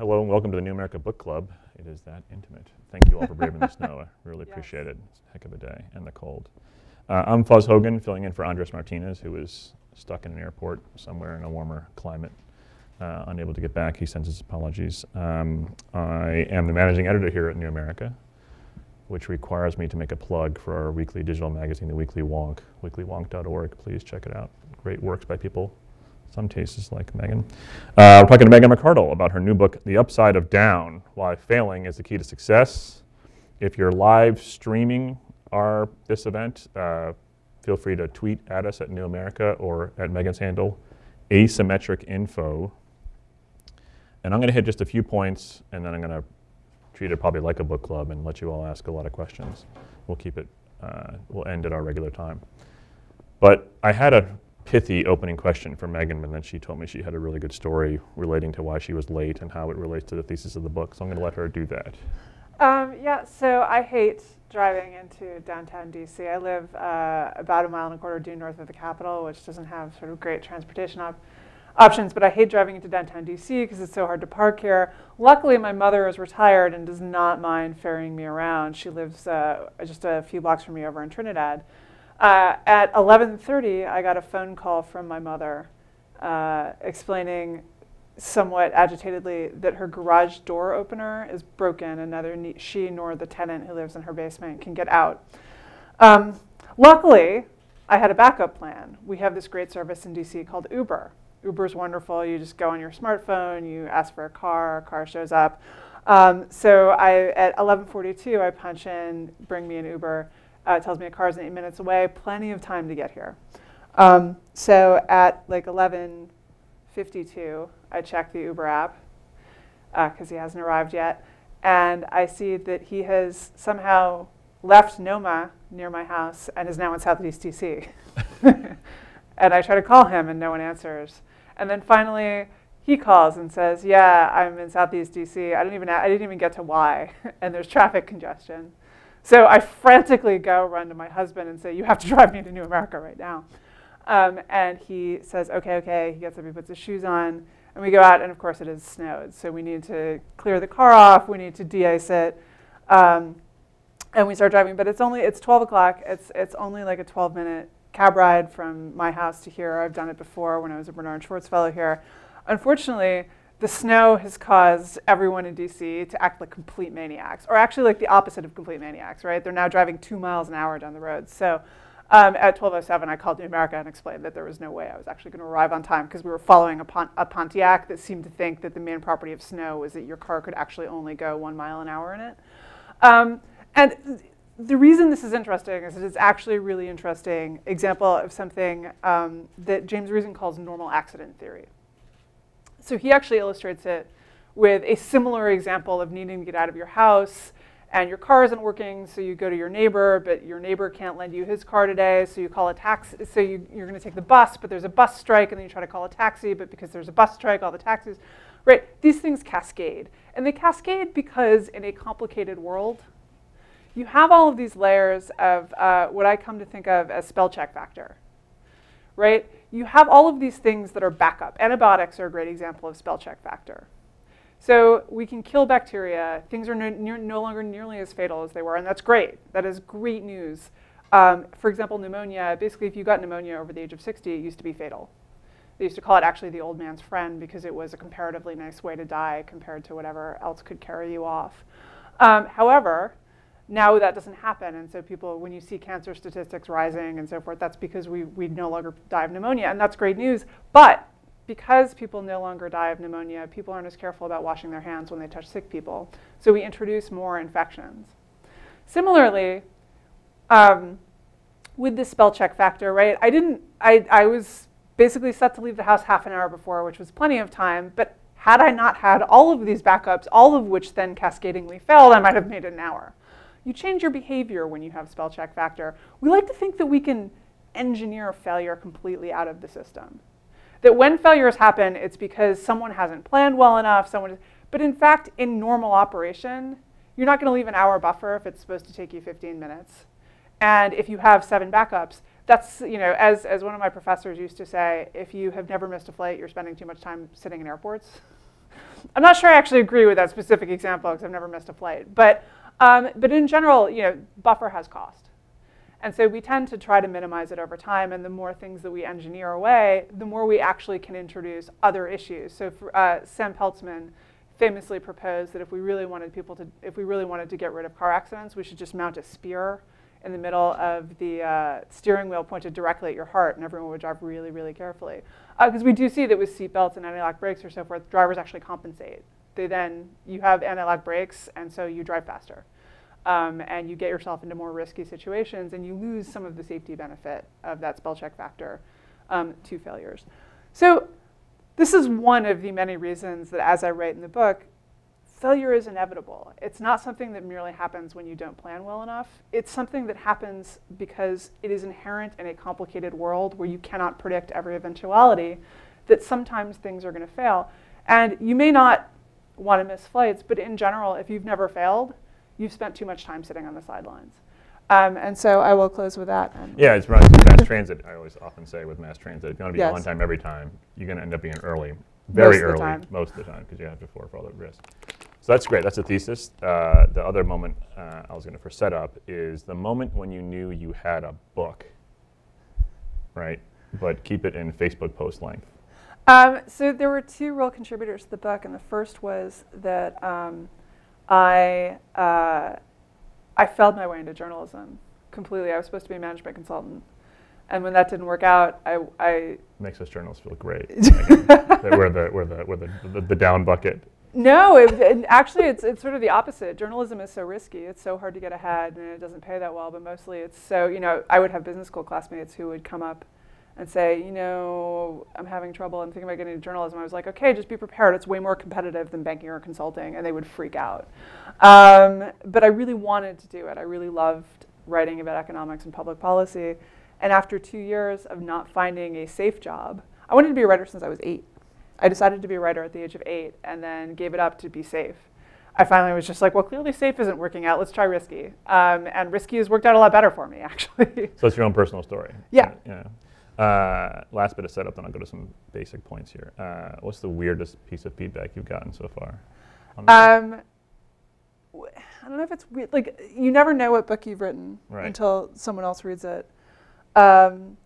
hello and welcome to the New America Book Club. It is that intimate. Thank you all for braving the snow. I really Yes. appreciate it. It's a heck of a day and the cold. Uh, I'm Fuzz Hogan, filling in for Andres Martinez, who is stuck in an airport somewhere in a warmer climate, uh, unable to get back. He sends his apologies. Um, I am the managing editor here at New America, which requires me to make a plug for our weekly digital magazine, The Weekly Wonk, weeklywonk.org. Please check it out. Great works by people some tastes like Megan. Uh, we're talking to Megan McArdle about her new book, The Upside of Down Why Failing is the Key to Success. If you're live streaming our this event, uh, feel free to tweet at us at New America or at Megan's handle, asymmetric info. And I'm going to hit just a few points, and then I'm going to treat it probably like a book club and let you all ask a lot of questions. We'll keep it, uh, we'll end at our regular time. But I had a pithy opening question for Megan, and then she told me she had a really good story relating to why she was late and how it relates to the thesis of the book. So I'm going to let her do that. Um, yeah, so I hate driving into downtown DC. I live uh, about a mile and a quarter due north of the Capitol, which doesn't have sort of great transportation op- options, but I hate driving into downtown DC because it's so hard to park here. Luckily, my mother is retired and does not mind ferrying me around. She lives uh, just a few blocks from me over in Trinidad. Uh, at 11:30, I got a phone call from my mother uh, explaining somewhat agitatedly that her garage door opener is broken and neither ne- she nor the tenant who lives in her basement can get out. Um, luckily, I had a backup plan. We have this great service in DC called Uber. Uber's wonderful. You just go on your smartphone, you ask for a car, a car shows up. Um, so I, at 11:42, I punch in, bring me an Uber. Uh, it tells me a car's eight minutes away. Plenty of time to get here. Um, so at like 11:52, I check the Uber app because he hasn't arrived yet, and I see that he has somehow left NoMa near my house and is now in Southeast DC. and I try to call him, and no one answers. And then finally, he calls and says, "Yeah, I'm in Southeast DC. I didn't even I didn't even get to why, and there's traffic congestion." So I frantically go run to my husband and say, "You have to drive me to New America right now." Um, and he says, "Okay, okay." He gets up, he puts his shoes on, and we go out. And of course, it has snowed, so we need to clear the car off. We need to de-ice it, um, and we start driving. But it's only it's 12 o'clock. It's it's only like a 12-minute cab ride from my house to here. I've done it before when I was a Bernard Schwartz fellow here. Unfortunately, the snow has caused everyone in DC to act like complete maniacs, or actually like the opposite of complete maniacs, right? They're now driving two miles an hour down the road. So um, at 12:07, I called New America and explained that there was no way I was actually going to arrive on time because we were following a, Pon- a Pontiac that seemed to think that the main property of snow was that your car could actually only go one mile an hour in it. Um, and th- the reason this is interesting is that it's actually a really interesting example of something um, that James Reason calls normal accident theory. So he actually illustrates it with a similar example of needing to get out of your house and your car isn't working, so you go to your neighbor, but your neighbor can't lend you his car today, so you call a taxi. So you, you're going to take the bus, but there's a bus strike, and then you try to call a taxi, but because there's a bus strike, all the taxis, right? These things cascade, and they cascade because in a complicated world, you have all of these layers of uh, what I come to think of as spell check factor, right? You have all of these things that are backup. Antibiotics are a great example of spell check factor. So we can kill bacteria. Things are no, near, no longer nearly as fatal as they were, and that's great. That is great news. Um, for example, pneumonia, basically if you got pneumonia over the age of 60, it used to be fatal. They used to call it actually the old man's friend because it was a comparatively nice way to die compared to whatever else could carry you off. Um, however, now that doesn't happen, and so people, when you see cancer statistics rising and so forth, that's because we, we no longer die of pneumonia, and that's great news. But because people no longer die of pneumonia, people aren't as careful about washing their hands when they touch sick people. So we introduce more infections. Similarly, um, with the spell check factor, right? I didn't, I, I was basically set to leave the house half an hour before, which was plenty of time, but had I not had all of these backups, all of which then cascadingly failed, I might have made an hour. You change your behavior when you have spell check factor. We like to think that we can engineer failure completely out of the system. That when failures happen, it's because someone hasn't planned well enough, someone, but in fact, in normal operation, you're not gonna leave an hour buffer if it's supposed to take you 15 minutes. And if you have seven backups, that's, you know, as, as one of my professors used to say, if you have never missed a flight, you're spending too much time sitting in airports. I'm not sure I actually agree with that specific example because I've never missed a flight. But, um, but in general, you know, buffer has cost. And so we tend to try to minimize it over time. And the more things that we engineer away, the more we actually can introduce other issues. So for, uh, Sam Peltzman famously proposed that if we really wanted people to, if we really wanted to get rid of car accidents, we should just mount a spear in the middle of the uh, steering wheel pointed directly at your heart, and everyone would drive really, really carefully. Because uh, we do see that with seatbelts and anti-lock brakes or so forth, drivers actually compensate. They then, you have anti-lock brakes, and so you drive faster. Um, and you get yourself into more risky situations, and you lose some of the safety benefit of that spell check factor um, to failures. So this is one of the many reasons that, as I write in the book, failure is inevitable. It's not something that merely happens when you don't plan well enough. It's something that happens because it is inherent in a complicated world where you cannot predict every eventuality, that sometimes things are going to fail. And you may not want to miss flights, but in general, if you've never failed, you've spent too much time sitting on the sidelines. Um, and so I will close with that. Yeah, it's right. mass transit. I always often say with mass transit, if you're going to be yes. on time every time, you're going to end up being early, very most early, most of the time, because you have to for all the risk. So that's great. That's a thesis. Uh, the other moment uh, I was going to first set up is the moment when you knew you had a book, right? But keep it in Facebook post length. Um, so there were two real contributors to the book, and the first was that um, I uh, I failed my way into journalism completely. I was supposed to be a management consultant, and when that didn't work out, I, I makes us journalists feel great. we're the we're the we're the, the, the down bucket. No, it, actually, it's, it's sort of the opposite. Journalism is so risky. It's so hard to get ahead, and it doesn't pay that well. But mostly, it's so you know. I would have business school classmates who would come up and say, you know, I'm having trouble. I'm thinking about getting into journalism. I was like, okay, just be prepared. It's way more competitive than banking or consulting, and they would freak out. Um, but I really wanted to do it. I really loved writing about economics and public policy. And after two years of not finding a safe job, I wanted to be a writer since I was eight. I decided to be a writer at the age of eight and then gave it up to be safe. I finally was just like, well, clearly safe isn't working out. Let's try risky. Um, and risky has worked out a lot better for me, actually. So it's your own personal story. Yeah. yeah. Uh, last bit of setup, then I'll go to some basic points here. Uh, what's the weirdest piece of feedback you've gotten so far? Um, I don't know if it's weird. Like, you never know what book you've written right. until someone else reads it. Um,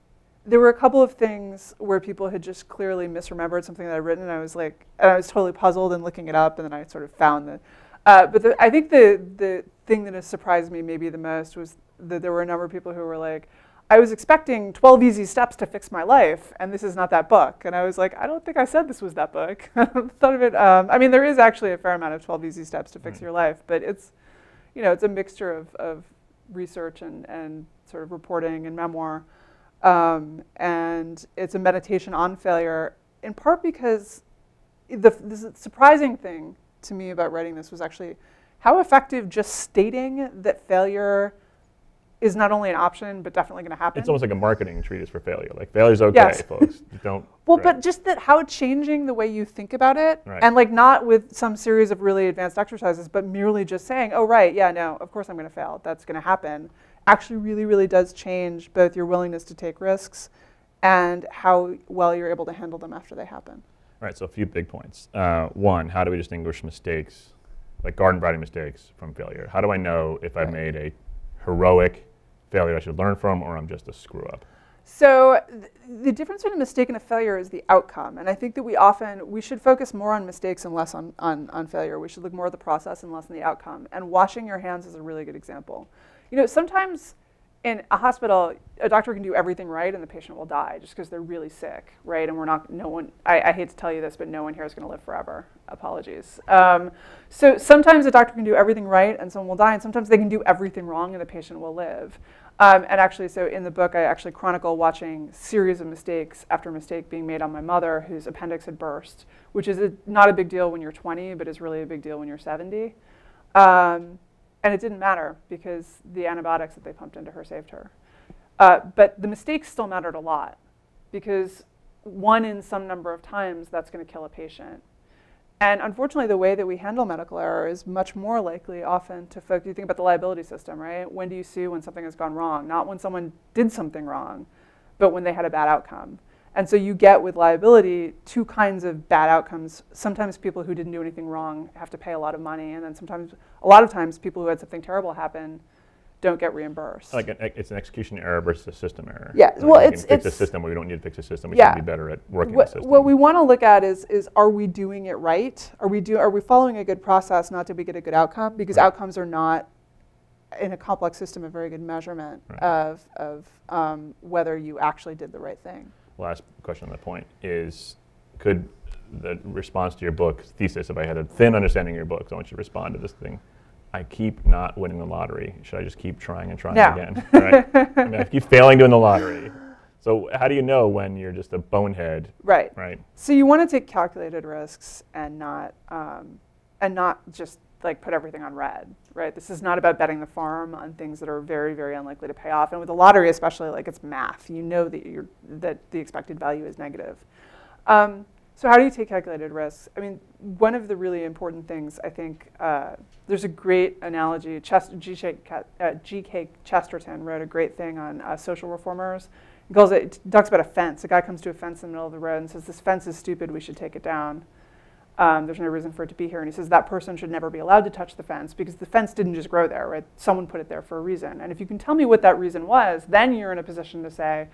there were a couple of things where people had just clearly misremembered something that I'd written, and I was like, and I was totally puzzled and looking it up, and then I sort of found the. Uh, but the, I think the the thing that has surprised me maybe the most was that there were a number of people who were like, I was expecting 12 easy steps to fix my life, and this is not that book. And I was like, I don't think I said this was that book. Thought of it. Um, I mean, there is actually a fair amount of 12 easy steps to fix right. your life, but it's, you know, it's a mixture of, of research and, and sort of reporting and memoir. Um, and it's a meditation on failure, in part because the, the surprising thing to me about writing this was actually how effective just stating that failure is not only an option, but definitely going to happen. It's almost like a marketing treatise for failure. Like failure's okay, yes. folks. Don't. Well, right. but just that how changing the way you think about it, right. and like not with some series of really advanced exercises, but merely just saying, oh right, yeah, no, of course I'm going to fail. That's going to happen actually really, really does change both your willingness to take risks and how well you're able to handle them after they happen. All right, so a few big points. Uh, one, how do we distinguish mistakes, like garden variety mistakes, from failure? How do I know if right. I made a heroic failure I should learn from or I'm just a screw up? So th the difference between a mistake and a failure is the outcome. And I think that we often, we should focus more on mistakes and less on, on, on failure. We should look more at the process and less on the outcome. And washing your hands is a really good example. You know, sometimes in a hospital, a doctor can do everything right and the patient will die just because they're really sick, right? And we're not, no one, I, I hate to tell you this, but no one here is going to live forever. Apologies. Um, so sometimes a doctor can do everything right and someone will die, and sometimes they can do everything wrong and the patient will live. Um, and actually, so in the book, I actually chronicle watching series of mistakes after mistake being made on my mother, whose appendix had burst, which is a, not a big deal when you're 20, but is really a big deal when you're 70. Um, and it didn't matter because the antibiotics that they pumped into her saved her. Uh, but the mistakes still mattered a lot because one in some number of times that's going to kill a patient. And unfortunately, the way that we handle medical error is much more likely often to focus. You think about the liability system, right? When do you sue when something has gone wrong? Not when someone did something wrong, but when they had a bad outcome. And so you get with liability two kinds of bad outcomes. Sometimes people who didn't do anything wrong have to pay a lot of money, and then sometimes, a lot of times, people who had something terrible happen don't get reimbursed. Like an, it's an execution error versus a system error. Yeah, Like well, we it's- fix a system, we don't need to fix a system. We Yeah. should be better at working what, the system. what we want to look at is is are we doing it right? Are we do are we following a good process? Not did we get a good outcome? Because Right. outcomes are not in a complex system a very good measurement Right. of of um, whether you actually did the right thing. last question on that point is could the response to your book thesis if i had a thin understanding of your book so i want you to respond to this thing i keep not winning the lottery should i just keep trying and trying No. again right i mean i keep failing to win the lottery so how do you know when you're just a bonehead Right. right So you want to take calculated risks and not um, and not just like put everything on red, right? This is not about betting the farm on things that are very very unlikely to pay off. And with the lottery, especially, like it's math. You know that you're that the expected value is negative. Um, so how do you take calculated risks? I mean, one of the really important things I think uh, there's a great analogy. Chest, G.K. Uh. Chesterton wrote a great thing on uh, social reformers. He calls it, talks about a fence. A guy comes to a fence in the middle of the road and says, "This fence is stupid. We should take it down. Um, there's no reason for it to be here." And he says that person should never be allowed to touch the fence because the fence didn't just grow there, right? Someone put it there for a reason. And if you can tell me what that reason was, then you're in a position to say,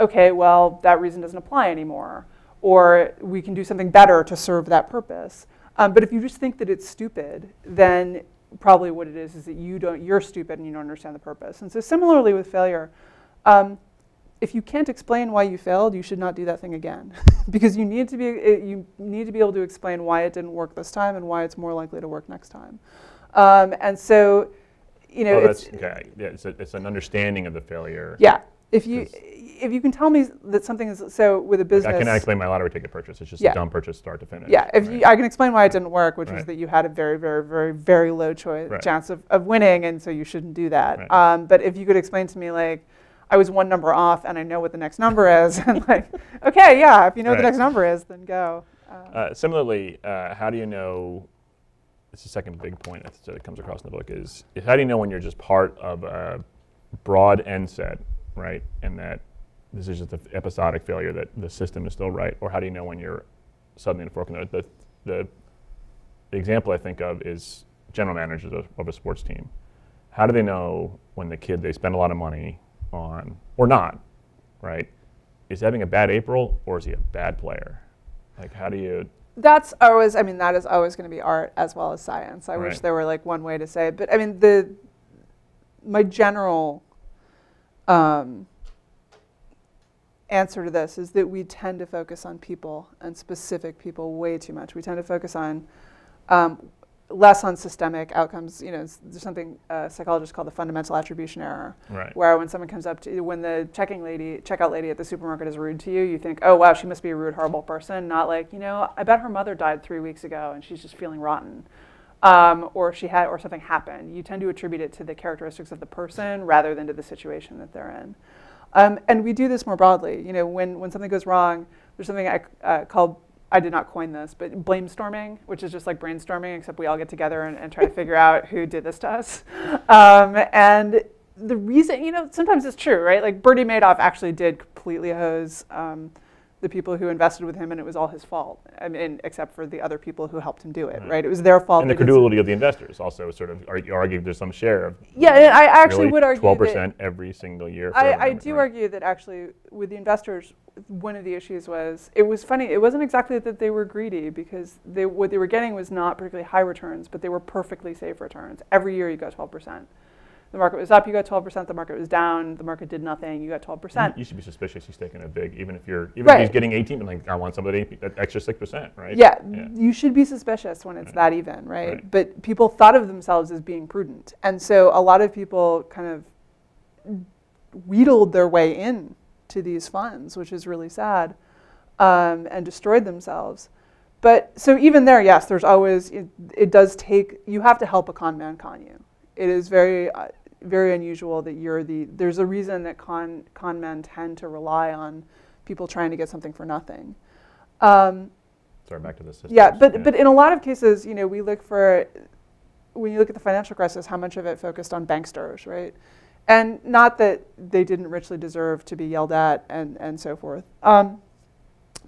"Okay, well, that reason doesn't apply anymore." Or we can do something better to serve that purpose. Um, but if you just think that it's stupid, then probably what it is is that you don't, you're stupid and you don't understand the purpose. And so similarly with failure, um, if you can't explain why you failed, you should not do that thing again, because you need to be you need to be able to explain why it didn't work this time and why it's more likely to work next time. Um, and so, you know, oh, it's that's okay yeah, it's, a, it's an understanding of the failure yeah. If you if you can tell me that something is so with a Like, business, i cannot explain my lottery ticket purchase it's just Yeah. a dumb purchase start to finish Yeah, if right? you, I can explain why it didn't work, which Right. that you had a very, very, very, very low choi- Right. chance of, of winning, and so you shouldn't do that. Um, but if you could explain to me, like, I was one number off, and I know what the next number is, and like, okay, yeah, if you know what the next number is, then go. Um, Uh, similarly, uh, how do you know? It's the second big point that that comes across in the book is, is how do you know when you're just part of a broad end set, right? And that this is just an episodic failure that the system is still right, or how do you know when you're suddenly in a fork in the? The, the, the example I think of is general managers of, of a sports team. How do they know when the kid they spend a lot of money on, or not, right, is having a bad April, or is he a bad player? Like, how do you that's always, I mean, that is always going to be art as well as science. I wish there were like one way to say it, but I mean, the my general um, answer to this is that we tend to focus on people and specific people way too much. We tend to focus on um, less on systemic outcomes. You know, there's something uh, psychologists call the fundamental attribution error, Right. where when someone comes up to when the checking lady, checkout lady at the supermarket is rude to you, you think, oh wow, she must be a rude, horrible person. Not like, you know, I bet her mother died three weeks ago and she's just feeling rotten. Um, or she had, or something happened. You tend to attribute it to the characteristics of the person rather than to the situation that they're in. Um, and we do this more broadly. You know, when, when something goes wrong, there's something I uh, called, I did not coin this, but blame storming, which is just like brainstorming, except we all get together and, and try to figure out who did this to us. Um, and the reason, you know, sometimes it's true, right? Like Bernie Madoff actually did completely hose um, the people who invested with him, and it was all his fault. I mean, except for the other people who helped him do it, Right. right? It was their fault. and the credulity of the investors also sort of ar- you argue there's some share of Yeah, and I actually really would argue twelve that- percent every single year. I, I do right? argue that actually with the investors, one of the issues was it was funny. It wasn't exactly that they were greedy because they what they were getting was not particularly high returns, but they were perfectly safe returns. Every year you got 12%. The market was up, you got 12%. The market was down, the market did nothing, you got 12%. You, you should be suspicious he's taking a big, even if you're, even if he's getting 18, like I want somebody that extra six percent, right? Yeah, Yeah. you should be suspicious when it's Right. that even, right? Right. But people thought of themselves as being prudent. And so a lot of people kind of wheedled their way in to these funds, which is really sad, um, and destroyed themselves. But so even there, yes, there's always, it, it does take, you have to help a con man con you. It is very, uh, very unusual that you're the, there's a reason that con, con men tend to rely on people trying to get something for nothing. Um, Sorry, back to the system. yeah, but but in a lot of cases, you know, we look for when you look at the financial crisis, how much of it focused on banksters, right? And not that they didn't richly deserve to be yelled at and and so forth. Um,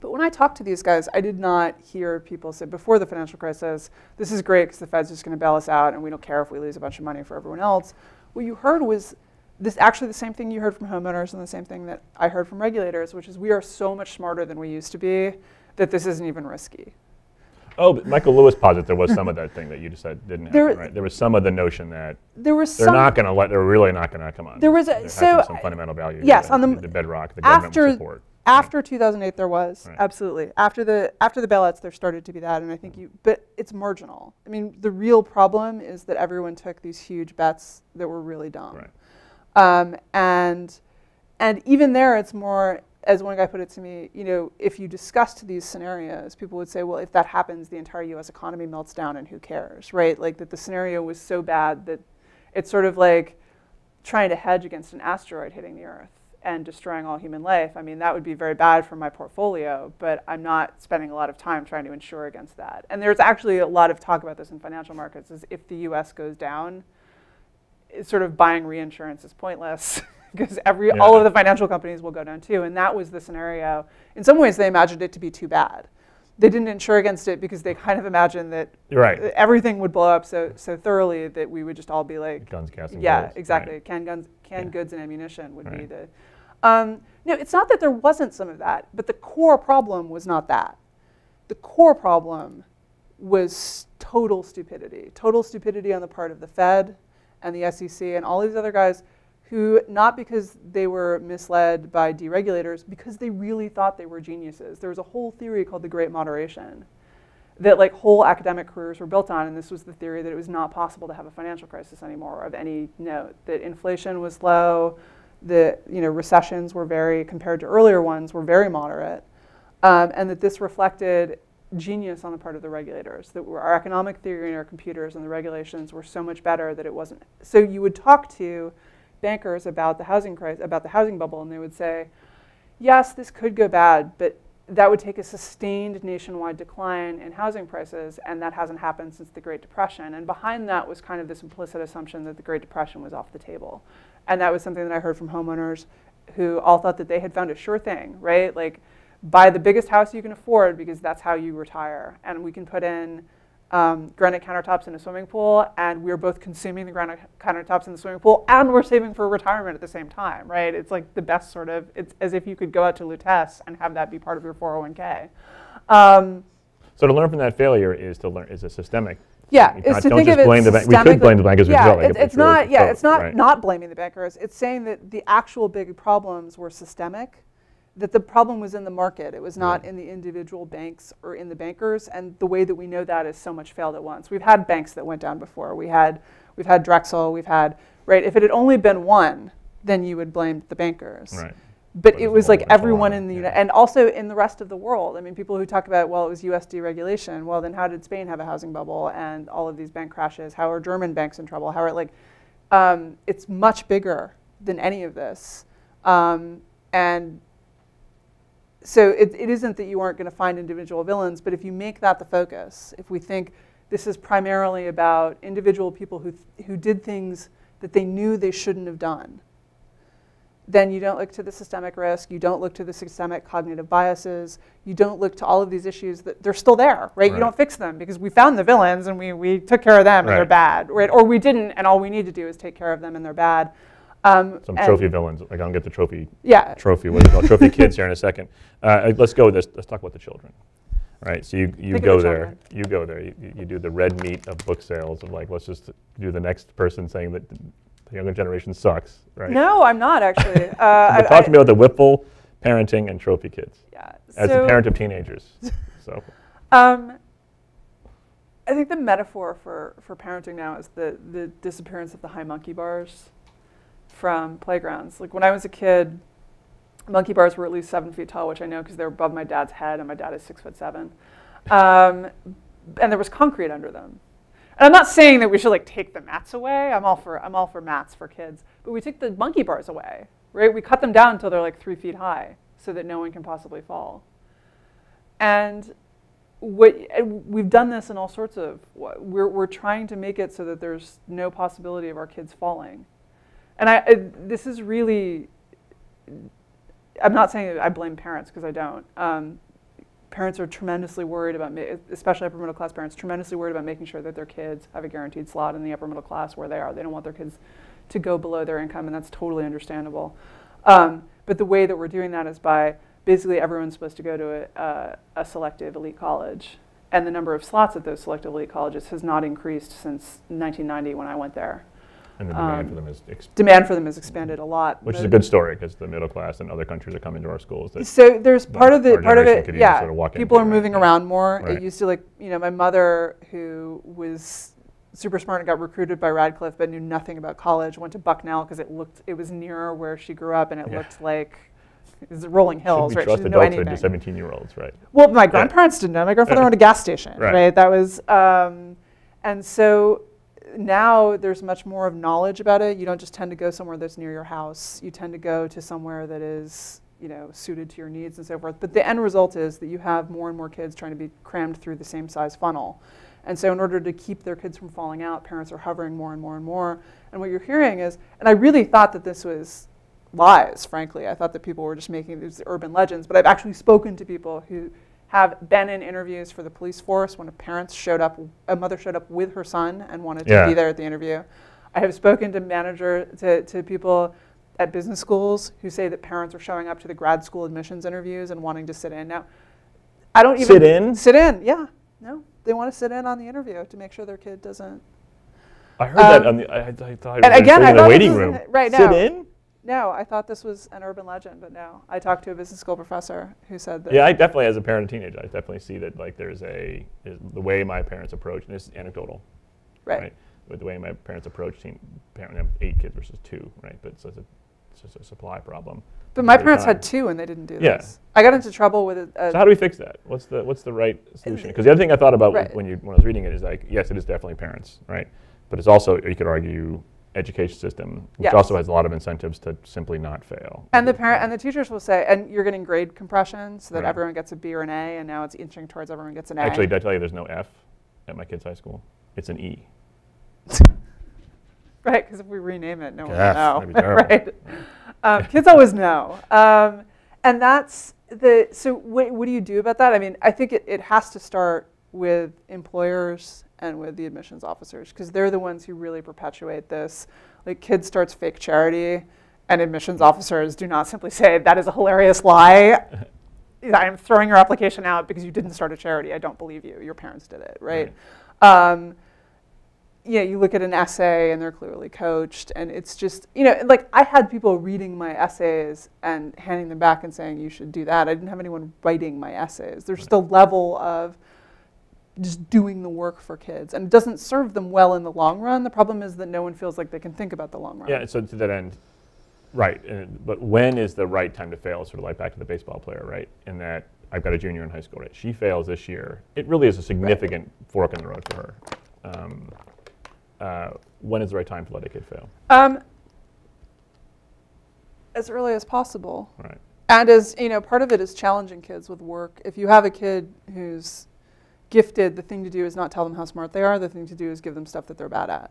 But when I talked to these guys, I did not hear people say before the financial crisis, this is great because the Fed's just going to bail us out and we don't care if we lose a bunch of money for everyone else. What you heard was this actually the same thing you heard from homeowners and the same thing that I heard from regulators, which is we are so much smarter than we used to be that this isn't even risky. Oh, but Michael Lewis posits there was some of that thing that you just said didn't happen, There- right? There was some of the notion that There was they're some not going to let, they're really not going to come on. There was a- There so, some fundamental value. yes, on the- the bedrock, the government after support. After 2008 there was. Right. absolutely. After the after the bailouts there started to be that and i think you but it's marginal. I mean the real problem is that everyone took these huge bets that were really dumb. Right. um, and and even there it's more as one guy put it to me you know if you discussed these scenarios people would say well if that happens the entire us economy melts down and who cares right? Like that the scenario was so bad that it's sort of like trying to hedge against an asteroid hitting the earth and destroying all human life i mean that would be very bad for my portfolio but i'm not spending a lot of time trying to insure against that and there's actually a lot of talk about this in financial markets is if the us goes down sort of buying reinsurance is pointless because every all of the financial companies will go down too and that was the scenario in some ways they imagined it to be too bad they didn't insure against it because they kind of imagined that right. everything would blow up so so thoroughly that we would just all be like Guns, gas, and yeah, right. exactly. Canned guns, canned Yeah. goods, and ammunition would be the. Um, no, it's not that there wasn't some of that, but the core problem was not that. The core problem was total stupidity. Total stupidity on the part of the Fed and the SEC and all these other guys who, not because they were misled by deregulators, because they really thought they were geniuses. There was a whole theory called the Great Moderation that like whole academic careers were built on, and this was the theory that it was not possible to have a financial crisis anymore of any note. That inflation was low, that you know recessions were very compared to earlier ones were very moderate, um, and that this reflected genius on the part of the regulators. That our economic theory and our computers and the regulations were so much better that it wasn't. So you would talk to bankers about the housing crisis, about the housing bubble, and they would say, yes, this could go bad, but that would take a sustained nationwide decline in housing prices, and that hasn't happened since the Great Depression. And behind that was kind of this implicit assumption that the Great Depression was off the table. And that was something that I heard from homeowners who all thought that they had found a sure thing, right? Like, buy the biggest house you can afford because that's how you retire. And we can put in um, granite countertops in a swimming pool, and we're both consuming the granite countertops in the swimming pool, and we're saving for retirement at the same time, right? It's like the best sort of. It's as if you could go out to Lutece and have that be part of your 401k. Um, So to learn from that failure is to learn is a systemic. Yeah, it's Not- to don't think just of it blame the bank. We could blame the bankers. Yeah, as well. like, it's, it's really not. Yeah, both, it's not right. not blaming the bankers. It's saying that the actual big problems were systemic. That the problem was in the market. It was not Right. in the individual banks or in the bankers. And the way that we know that is so much failed at once. We've had banks that went down before. We had we've had Drexel. We've had right. If it had only been one, then you would blame the bankers Right. But it was like everyone in the yeah. And also in the rest of the world. I mean, people who talk about well, it was U.S. deregulation. Well, then how did Spain have a housing bubble and all of these bank crashes? How are German banks in trouble? How are like um, it's much bigger than any of this, um, and so it, it isn't that you aren't going to find individual villains, but if you make that the focus, if we think this is primarily about individual people who, th- who did things that they knew they shouldn't have done, then you don't look to the systemic risk, you don't look to the systemic cognitive biases, you don't look to all of these issues that they're still there, right? You don't fix them because we found the villains and we, we took care of them and they're bad, right? Or we didn't and all we need to do is take care of them and they're bad. Um, Some trophy villains. Like I'll get the trophy Yeah, trophy what do you call trophy kids here in a second. Uh, let's go with this. Let's talk about the children. Right. So you, you Think go the there. You go there. You, you do the red meat of book sales of like let's just do the next person saying that the younger generation sucks. Right. No, I'm not actually. Uh, But I- talk to me about the Whipple parenting and trophy kids yeah. as so, a parent of teenagers. so Um, I think the metaphor for, for parenting now is the, the disappearance of the high monkey bars from playgrounds. Like when I was a kid, monkey bars were at least seven feet tall, which I know because they were above my dad's head, and my dad is six foot seven. Um, and there was concrete under them. And I'm not saying that we should like take the mats away. I'm all for I'm all for mats for kids, but we took the monkey bars away, right? We cut them down until they're like three feet high, so that no one can possibly fall. And what, we've done this in all sorts of. We're we're trying to make it so that there's no possibility of our kids falling. And I, I this is really. I'm not saying I blame parents because I don't. Um, parents are tremendously worried about, especially upper middle class parents, tremendously worried about making sure that their kids have a guaranteed slot in the upper middle class where they are. They don't want their kids to go below their income, and that's totally understandable. Um, but the way that we're doing that is by basically everyone's supposed to go to a, uh, a selective elite college, and the number of slots at those selective elite colleges has not increased since 1990 when I went there. And the demand Um, for them is, Demand for them has expanded a lot. which is a good story because the middle class and other countries are coming to our schools. So there's part of the part of it, yeah. sort of walk people are right? moving Yeah. around more. Right. It used to like you know my mother who was super smart and got recruited by Radcliffe but knew nothing about college went to Bucknell because it looked it was nearer where she grew up and it Yeah. looked like it was rolling hills. Right? trust she didn't know to 17 year olds, right? Well, my grandparents didn't know. My grandfather owned a gas station, Right. right? That was, um, and so now there's much more of knowledge about it. You don't just tend to go somewhere that's near your house. You tend to go to somewhere that is, you know, suited to your needs and so forth. But the end result is that you have more and more kids trying to be crammed through the same size funnel. And so in order to keep their kids from falling out, parents are hovering more and more and more. And what you're hearing is, and I really thought that this was lies, frankly. I thought that people were just making these urban legends, but I've actually spoken to people who have been in interviews for the police force when a parent showed up, a mother showed up with her son and wanted to be there at the interview. I have spoken to manager to, to people at business schools who say that parents are showing up to the grad school admissions interviews and wanting to sit in. Now, I don't even Sit in? Sit in, yeah. No, they want to sit in on the interview to make sure their kid doesn't. I heard that Um, on the. I, I thought and was again, I in the waiting room. right Sit now. in? No, I thought this was an urban legend, but no. I talked to a business school professor who said that. Yeah, I definitely, as a parent of teenager, I definitely see that like there's a is the way my parents approach, and this is anecdotal, right. With the way my parents approach teen parent, I have eight kids versus two, right? But it's, just a, it's just a supply problem. But my parents time. had two and they didn't do Yeah. this. I got into trouble with a, a So how do we fix that? What's the what's the right solution? Because the other thing I thought about Right. when you when I was reading it is like, yes, it is definitely parents, right? But it's also you could argue education system, which Yes. also has a lot of incentives to simply not fail. and the parent and the teachers will say, and you're getting grade compression so that Right. everyone gets a B or an A, and now it's inching towards everyone gets an A. Actually, did I tell you there's no F at my kid's high school? It's an E. right? Because if we rename it, no one will know. be right? Um, kids always know, um, and that's the. So what, what do you do about that? I mean, I think it, it has to start with employers and with the admissions officers because they're the ones who really perpetuate this. Like, kid starts fake charity, and admissions officers do not simply say that is a hilarious lie. I'm throwing your application out because you didn't start a charity. I don't believe you. Your parents did it, right? Um, yeah, you look at an essay and they're clearly coached, and it's just, you know, like I had people reading my essays and handing them back and saying, you should do that. I didn't have anyone writing my essays. There's just a level of just doing the work for kids, and it doesn't serve them well in the long run. The problem is that no one feels like they can think about the long run. Yeah, so to that end, right. And, but when is the right time to fail? Sort of like back to the baseball player, right? In that I've got a junior in high school, right? She fails this year. It really is a significant fork in the road for her. Um, uh, when is the right time to let a kid fail? Um, as early as possible. Right. And as you know, part of it is challenging kids with work. If you have a kid who's gifted, the thing to do is not tell them how smart they are. The thing to do is give them stuff that they're bad at,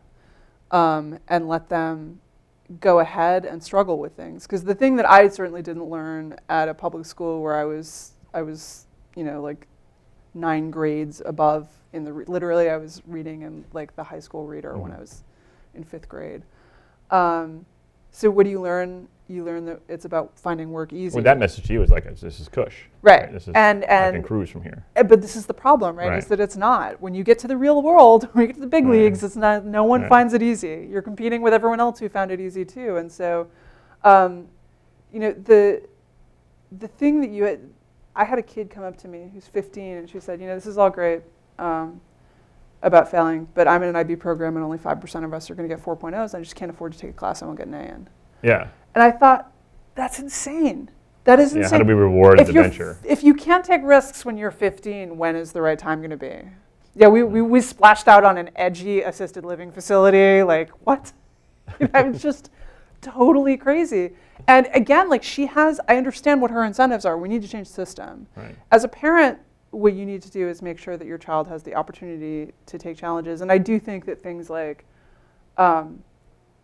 um, and let them go ahead and struggle with things. Because the thing that I certainly didn't learn at a public school where I was, I was, you know, like nine grades above in the re- literally I was reading in like the high school reader when Mhm. I was in fifth grade. Um, so what do you learn? You learn that it's about finding work easy. Well, that message to you is like, this is cush. Right. This is, And- I can and- cruise from here. Uh, But this is the problem, right? Is that it's not. When you get to the real world, when you get to the big Right. leagues, it's not. No one Right. finds it easy. You're competing with everyone else who found it easy too, and so, um, you know, the the thing that you had, I had a kid come up to me who's 15, and she said, you know, this is all great um, about failing, but I'm in an IB program, and only five percent of us are going to get 4.0s. I just can't afford to take a class I won't get an A in. Yeah. And I thought, that's insane. That is Yeah. insane How do we reward the you're venture? if you can't take risks when you're 15, when is the right time going to be? Yeah, we, we, we splashed out on an edgy assisted living facility. Like, what? it's just totally crazy. And again, like, she has, I understand what her incentives are. We need to change the system. Right. As a parent, what you need to do is make sure that your child has the opportunity to take challenges. And I do think that things like um,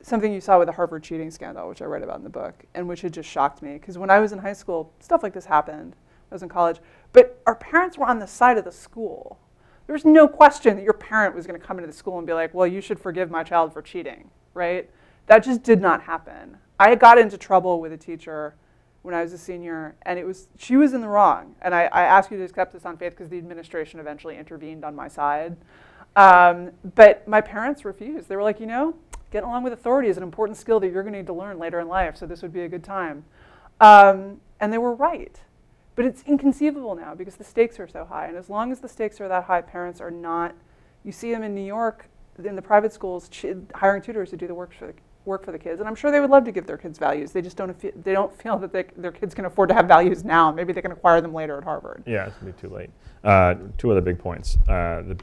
something you saw with the Harvard cheating scandal, which I read about in the book, and which had just shocked me. Because when I was in high school, stuff like this happened. I was in college. But our parents were on the side of the school. There was no question that your parent was going to come into the school and be like, well, you should forgive my child for cheating, right? That just did not happen. I got into trouble with a teacher when I was a senior, and it was she was in the wrong. And I, I ask you to accept this on faith because the administration eventually intervened on my side. Um, but my parents refused. They were like, you know, getting along with authority is an important skill that you're going to need to learn later in life, so this would be a good time. Um, and they were right. But it's inconceivable now because the stakes are so high. And as long as the stakes are that high, parents are not, you see them in New York, in the private schools, hiring tutors to do the work for the, work for the kids. And I'm sure they would love to give their kids values. They just don't, they don't feel that they, their kids can afford to have values now. Maybe they can acquire them later at Harvard. Yeah, it's going to be too late. Uh, two other big points. Uh, the,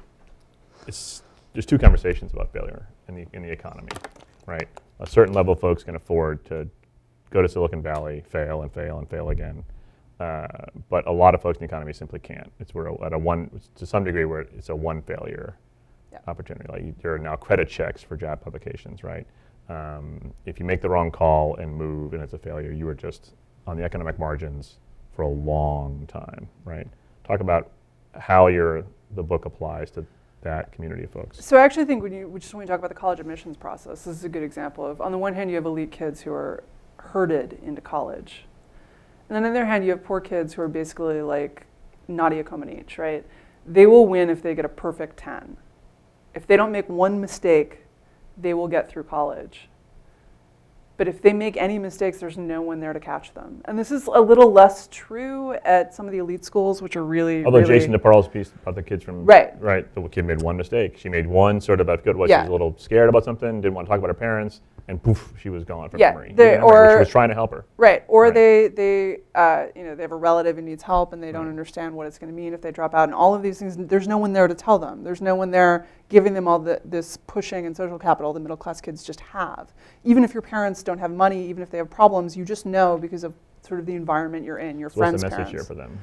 there's two conversations about failure in the, in the economy, right? A certain level of folks can afford to go to Silicon Valley, fail and fail and fail again. Uh, but a lot of folks in the economy simply can't. It's where at a one to some degree where it's a one failure yep. opportunity. Like there are now credit checks for job publications, right? Um, if you make the wrong call and move and it's a failure, you are just on the economic margins for a long time, right? Talk about how your the book applies to that community of folks. So I actually think when you just when we talk about the college admissions process, this is a good example of on the one hand you have elite kids who are herded into college. And on the other hand, you have poor kids who are basically like Nadia Comaneci, right? They will win if they get a perfect 10. If they don't make one mistake, they will get through college. But if they make any mistakes, there's no one there to catch them. And this is a little less true at some of the elite schools, which are really. Although really Jason DeParle's piece about the kids from right, right, the kid made one mistake. She made one sort of about good. What yeah. she was a little scared about something, didn't want to talk about her parents, and poof, she was gone from yeah, memory. They, or she was trying to help her. Right, or right. they they uh, you know they have a relative who needs help and they don't right. understand what it's going to mean if they drop out, and all of these things. There's no one there to tell them. There's no one there giving them all the, this pushing and social capital the middle class kids just have. Even if your parents don't have money, even if they have problems, you just know because of sort of the environment you're in, your so friends' What's the message parents. here for them?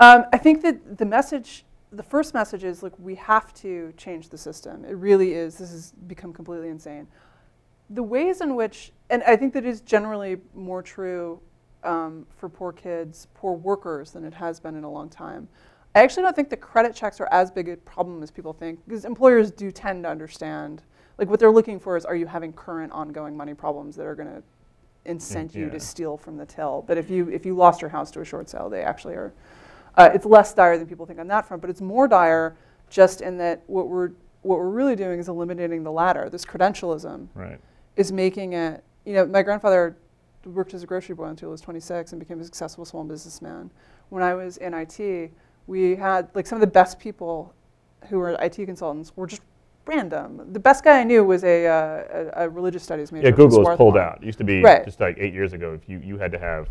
Um, I think that the message the first message is look, we have to change the system. It really is. This has become completely insane the ways in which, and I think that is generally more true um, for poor kids, poor workers, than it has been in a long time. I actually don't think the credit checks are as big a problem as people think, because employers do tend to understand. Like what they're looking for is, are you having current, ongoing money problems that are going to incent yeah. you to steal from the till? But if you if you lost your house to a short sale, they actually are. Uh, it's less dire than people think on that front, but it's more dire just in that what we're what we're really doing is eliminating the ladder, this credentialism. Right is making it, you know, my grandfather worked as a grocery boy until he was 26 and became a successful small businessman. When I was in IT, we had like some of the best people who were IT consultants were just random. The best guy I knew was a, uh, a, a, religious studies major. Yeah, Google was pulled out. It used to be right. just like eight years ago. If you, you had to have,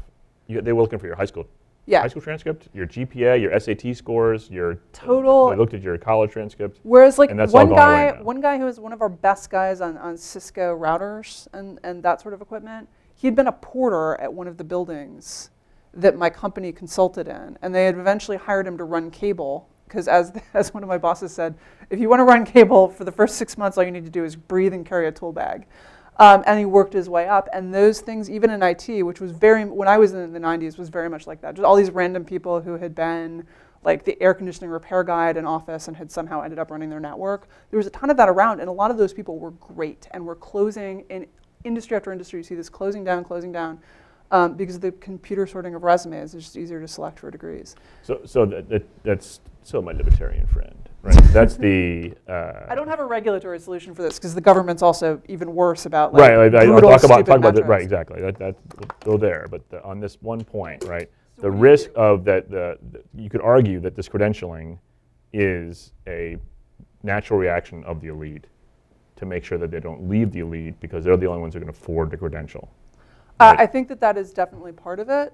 you, they were looking for your high school yeah. high school transcript, your GPA, your SAT scores, your total. I looked at your college transcript. Whereas like one guy, one guy who was one of our best guys on, on Cisco routers and, and that sort of equipment, he'd been a porter at one of the buildings that my company consulted in, and they had eventually hired him to run cable. Because as, as one of my bosses said, if you want to run cable for the first six months, all you need to do is breathe and carry a tool bag. Um, and he worked his way up. And those things, even in IT, which was very, when I was in the 90s, was very much like that. Just all these random people who had been like the air conditioning repair guy at an office and had somehow ended up running their network. There was a ton of that around, and a lot of those people were great and were closing in industry after industry. You see this closing down, closing down. Um, because of the computer sorting of resumes, it's just easier to select for degrees. So, so that, that, that's still my libertarian friend. Right. That's the. Uh, I don't have a regulatory solution for this because the government's also even worse about like right. I, I, talk about talk about the, right exactly. That that go there, but the, on this one point, right, so the risk of that the, the you could argue that this credentialing is a natural reaction of the elite to make sure that they don't leave the elite because they're the only ones who can afford the credential. Uh, right? Uh, I think that that is definitely part of it.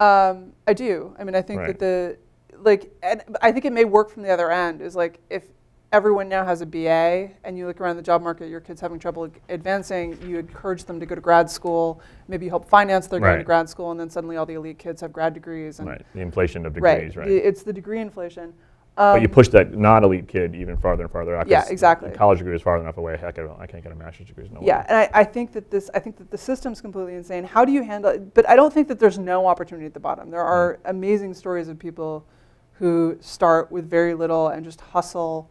Um, I do. I mean, I think right. that the like, and I think it may work from the other end. Is like if everyone now has a BA and you look around the job market, your kid's having trouble advancing, you encourage them to go to grad school, maybe you help finance their right. going to grad school, and then suddenly all the elite kids have grad degrees. And right, the inflation of degrees, right. right. It's the degree inflation. but you Um, push that not elite kid even farther and farther out. Yeah, exactly. the College degree is farther enough away. Heck, I, I can't get a master's degree. No way. Yeah, and I, I think that this, I think that the system's completely insane. How do you handle it? But I don't think that there's no opportunity at the bottom. There are amazing stories of people who start with very little and just hustle.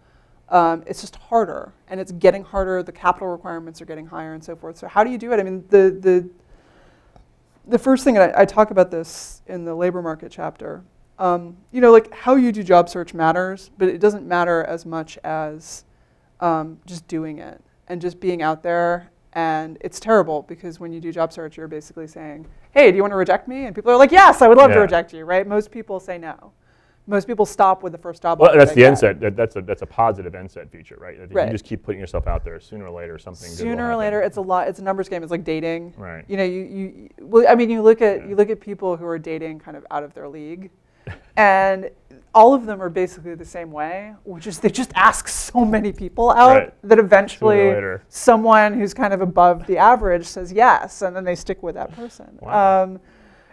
Um, it's just harder, and it's getting harder. The capital requirements are getting higher, and so forth. So how do you do it? I mean, the the the first thing, and I, I talk about this in the labor market chapter. Um, you know, like how you do job search matters, but it doesn't matter as much as um, just doing it and just being out there. And it's terrible because when you do job search, you're basically saying, "Hey, do you want to reject me?" And people are like, "Yes, I would love to reject you." Right? Most people say no. Most people stop with the first job. Well, that's the get. NSET. That, that's a that's a positive NSET feature, right? Right. You just keep putting yourself out there. Sooner or later, something. good will Sooner or later, it's a lot. It's a numbers game. It's like dating. Right. You know, you, you well, I mean, you look at Yeah. you look at people who are dating kind of out of their league, and all of them are basically the same way, which is they just ask so many people out Right. that eventually Sooner or later. someone who's kind of above the average says yes, and then they stick with that person. Wow. Um,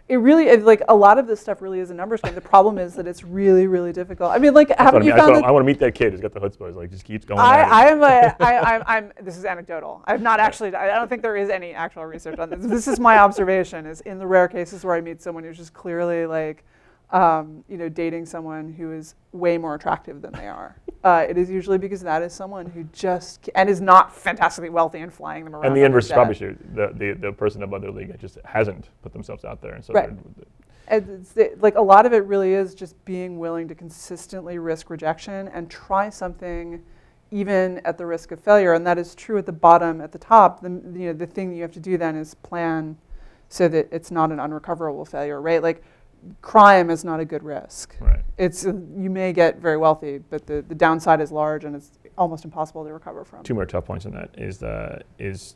it really is like a lot of this stuff really is a numbers game. The problem is that it's really, really difficult. I mean, like, That's what I haven't mean. you found what that I, want to meet that kid who's got the chutzpah. He's like just keeps going. I, I'm a, I, I'm, I'm, this is anecdotal. I've not actually, I don't think there is any actual research on this. This is my observation is in the rare cases where I meet someone who's just clearly like, um, you know, dating someone who is way more attractive than they are. Uh, it is usually because that is someone who just, and is not fantastically wealthy and flying them around. and the inverse is probably true. The, the the person above their league just hasn't put themselves out there, and so Right. And the- like a lot of it really is just being willing to consistently risk rejection and try something even at the risk of failure and that is true at the bottom at the top the, you know, the thing that you have to do then is plan so that it's not an unrecoverable failure right like crime is not a good risk right. it's uh, you may get very wealthy but the, the downside is large and it's almost impossible to recover from Two more tough points on that is the is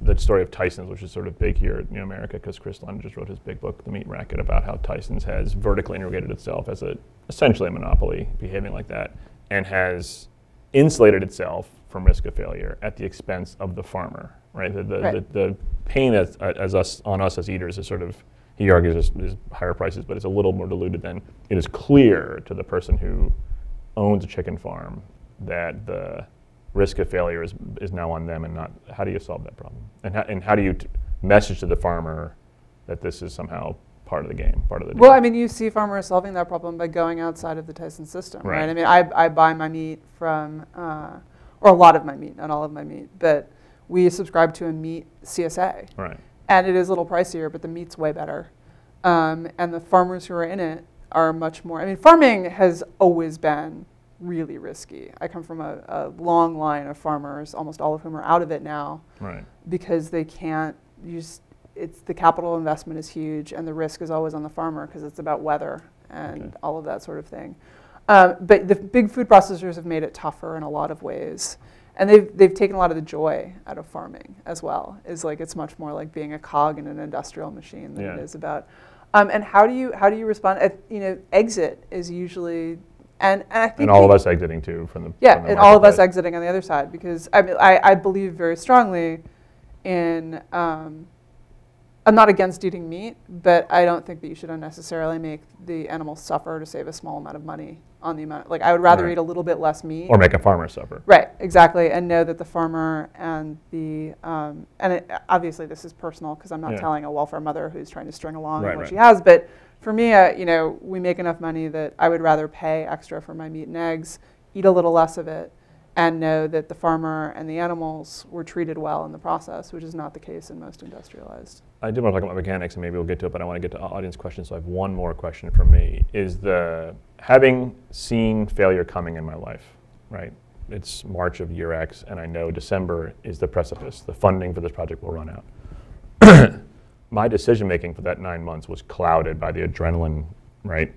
the story of Tyson's, which is sort of big here in New America because Chris Leonard just wrote his big book, The Meat Racket, about how Tyson's has vertically integrated itself as a essentially a monopoly, behaving like that, and has insulated itself from risk of failure at the expense of the farmer. Right. The the, Right. the, the pain as, as us on us as eaters is sort of he argues is, is higher prices, but it's a little more diluted than it is clear to the person who owns a chicken farm that the risk of failure is, is now on them and not how do you solve that problem and how, and how do you t- message to the farmer that this is somehow part of the game part of the Well. I mean, you see farmers solving that problem by going outside of the Tyson system, right? Right. I mean, I, I buy my meat from, uh, or a lot of my meat, not all of my meat, but we subscribe to a meat CSA, right and it is a little pricier, but the meat's way better. Um, and the farmers who are in it are much more. I mean, farming has always been really risky. I come from a, a long line of farmers, almost all of whom are out of it now right because they can't use it's the capital investment is huge and the risk is always on the farmer because it's about weather and Okay. all of that sort of thing. Um, but the big food processors have made it tougher in a lot of ways. And they've, they've taken a lot of the joy out of farming as well. Is like it's much more like being a cog in an industrial machine than it Yeah. is about. Um, and how do you how do you respond? Uh, you know, exit is usually and, and I think and all of us exiting too from the yeah, from the and all of us exiting on the other side because I mean, I, I believe very strongly in. Um, I'm not against eating meat, but I don't think that you should unnecessarily make the animal suffer to save a small amount of money on the amount. Like I would rather Right. eat a little bit less meat. or make a farmer suffer Right, exactly, and know that the farmer and the um, and it, obviously this is personal because I'm not Yeah. telling a welfare mother who's trying to string along Right, what right. she has. But for me, uh, you know, we make enough money that I would rather pay extra for my meat and eggs, eat a little less of it, and know that the farmer and the animals were treated well in the process, which is not the case in most industrialized. I did want to talk about mechanics, and maybe we'll get to it, but I want to get to audience questions. So I have one more question from me: Is the having seen failure coming in my life, right? It's March of year X, and I know December is the precipice. The funding for this project will run out. my decision making for that nine months was clouded by the adrenaline, right,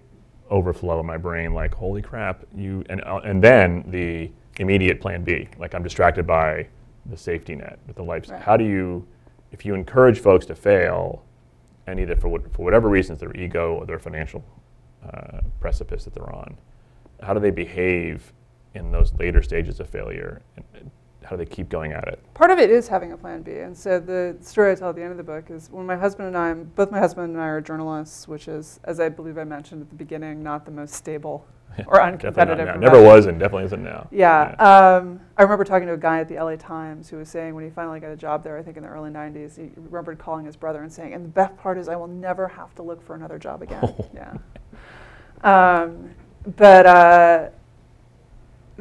overflow in my brain. Like, holy crap, you and uh, and then the immediate plan B. Like, I'm distracted by the safety net with the life. Right. How do you, if you encourage folks to fail, and either for what, for whatever reasons, their ego or their financial uh, precipice that they're on, how do they behave in those later stages of failure? How do they keep going at it? Part of it is having a plan B. And so the story I tell at the end of the book is when my husband and I, both my husband and I are journalists, which is, as I believe I mentioned at the beginning, not the most stable or uncompetitive. Never was and definitely isn't now. Yeah. Um, I remember talking to a guy at the LA Times who was saying when he finally got a job there, I think in the early 90s, he remembered calling his brother and saying, and the best part is I will never have to look for another job again. Yeah. Um, but uh,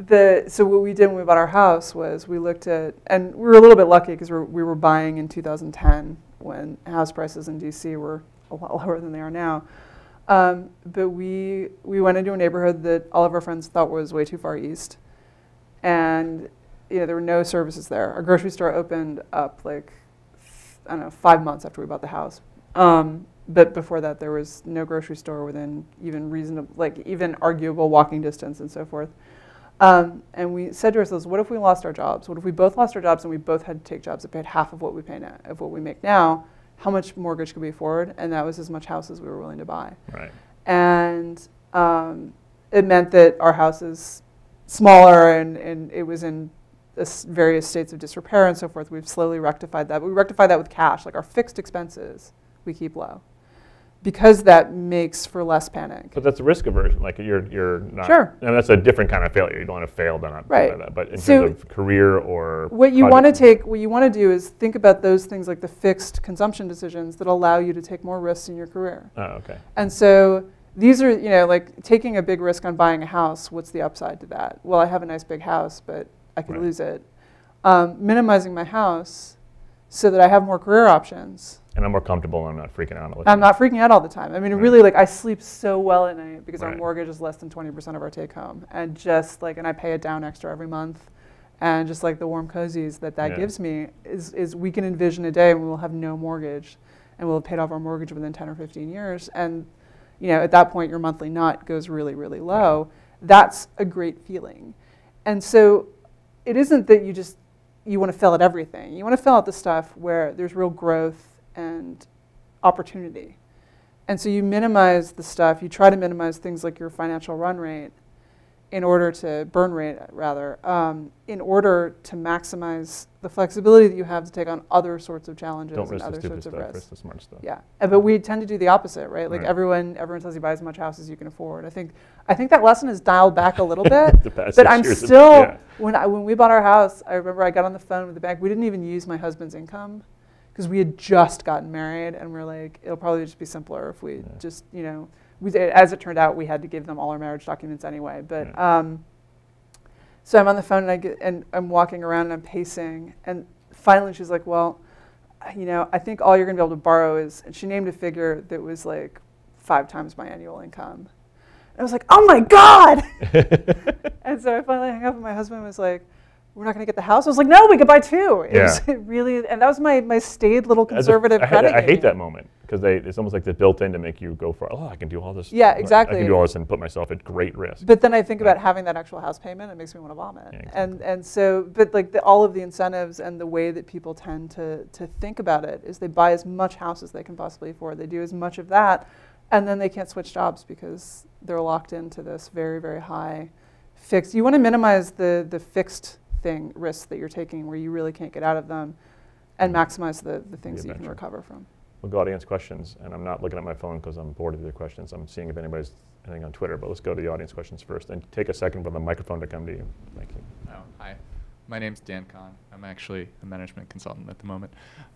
the, so what we did when we bought our house was we looked at, and we were a little bit lucky because we were, buying in 2010 when house prices in DC were a lot lower than they are now. Um, but we we went into a neighborhood that all of our friends thought was way too far east, and you know there were no services there. Our grocery store opened up like I don't know five months after we bought the house, um, but before that there was no grocery store within even reasonable like even arguable walking distance and so forth. Um, and we said to ourselves, what if we lost our jobs? What if we both lost our jobs and we both had to take jobs that paid half of what we pay now, of what we make now? How much mortgage could we afford? And that was as much house as we were willing to buy Right. and um, it meant that our house is smaller and, and it was in various states of disrepair and so forth. We've slowly rectified that. But we rectify that with cash, like our fixed expenses we keep low because that makes for less panic. But that's risk aversion. Like you're you're not. Sure. And that's a different kind of failure. You don't want to fail by not Right. by that. But in So terms of career or What you want to take, what you want to do is think about those things like the fixed consumption decisions that allow you to take more risks in your career. Oh, okay. And so these are, you know, like taking a big risk on buying a house, what's the upside to that? Well, I have a nice big house, but I could Right. lose it. Um, minimizing my house so that I have more career options. And I'm more comfortable and I'm not freaking out. all the time. I'm not freaking out all the time. I mean, Right. really, like, I sleep so well at night because our mortgage is less than 20% of our take home. And just like, and I pay it down extra every month. And just like the warm cozies that that Yeah. gives me is, is we can envision a day when we will have no mortgage and we'll have paid off our mortgage within 10 or 15 years. And, you know, at that point, your monthly nut goes really, really low. That's a great feeling. And so it isn't that you just, you want to fill out everything. You want to fill out the stuff where there's real growth and opportunity. And so you minimize the stuff, you try to minimize things like your financial run rate in order to, burn rate rather, um, in order to maximize the flexibility that you have to take on other sorts of challenges Don't and other sorts of stuff. risks. Risk the smart stuff. Yeah, Uh, but we tend to do the opposite, right? Like Right. everyone, everyone tells you buy as much house as you can afford. I think, I think that lesson is dialed back a little bit, but I'm still yeah. when I, when we bought our house. I remember I got on the phone with the bank. We didn't even use my husband's income because we had just gotten married, and we are like, it'll probably just be simpler if we Yeah. just, you know, we did, as it turned out, we had to give them all our marriage documents anyway. But um, so I'm on the phone and I get and I'm walking around and I'm pacing, and finally she's like, well, you know, I think all you're gonna be able to borrow is, and she named a figure that was like five times my annual income. And I was like, oh my god! and so I finally hung up, and my husband was like, we're not gonna get the house. I was like, no, we could buy two. It was Yeah. really, and that was my my staid little conservative I, hate- credit. I hate that moment because they it's almost like they're built in to make you go for oh I can do all this. Yeah, exactly. I exactly. can do all this and put myself at great risk. But then I think about having that actual house payment, it makes me want to vomit. Yeah, And and so, but like the, all of the incentives and the way that people tend to to think about it is they buy as much house as they can possibly afford. They do as much of that, and then they can't switch jobs because they're locked into this very very high fixed. You want to minimize the the fixed thing risks that you're taking where you really can't get out of them, and Mhm. maximize the the things that you can recover from. We'll go audience questions, and I'm not looking at my phone because I'm bored of your questions. I'm seeing if anybody's anything on Twitter, but let's go to the audience questions first, and take a second for the microphone to come to you. Thank you. Oh, hi. My name's Dan Kahn. I'm actually a management consultant at the moment.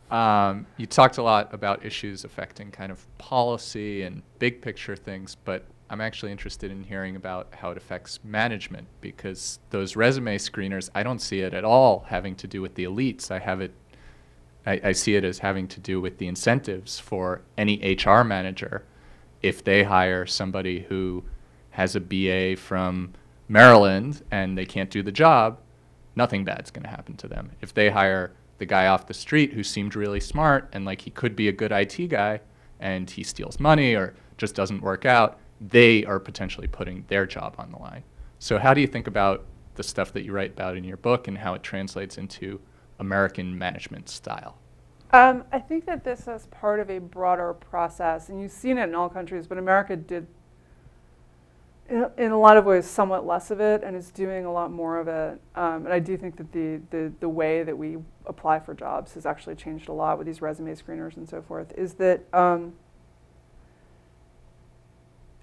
Um, you talked a lot about issues affecting kind of policy and big picture things, but I'm actually interested in hearing about how it affects management because those resume screeners, I don't see it at all having to do with the elites. I have it I, I see it as having to do with the incentives for any HR manager if they hire somebody who has a BA from Maryland and they can't do the job, nothing bad's going to happen to them. If they hire the guy off the street who seemed really smart and like he could be a good IT guy and he steals money or just doesn't work out, they are potentially putting their job on the line. So, how do you think about the stuff that you write about in your book and how it translates into American management style? Um, I think that this is part of a broader process, and you've seen it in all countries, but America did, in, in a lot of ways, somewhat less of it, and is doing a lot more of it. Um, and I do think that the, the, the way that we apply for jobs has actually changed a lot with these resume screeners and so forth. Is that um,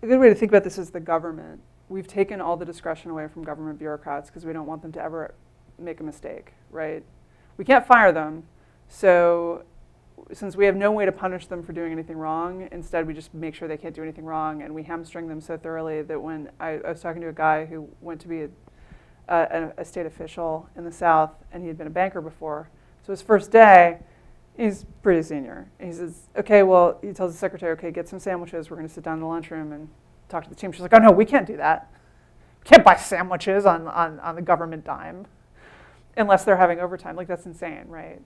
a good way to think about this is the government, we've taken all the discretion away from government bureaucrats because we don't want them to ever make a mistake, right? We can't fire them, so since we have no way to punish them for doing anything wrong, instead we just make sure they can't do anything wrong, and we hamstring them so thoroughly that when I, I was talking to a guy who went to be a, a, a state official in the South, and he had been a banker before, so his first day, he's pretty senior. He says, "Okay, well," he tells the secretary, "Okay, get some sandwiches. We're going to sit down in the lunchroom and talk to the team." She's like, "Oh no, we can't do that. We can't buy sandwiches on on, on the government dime." unless they're having overtime. Like that's insane, right?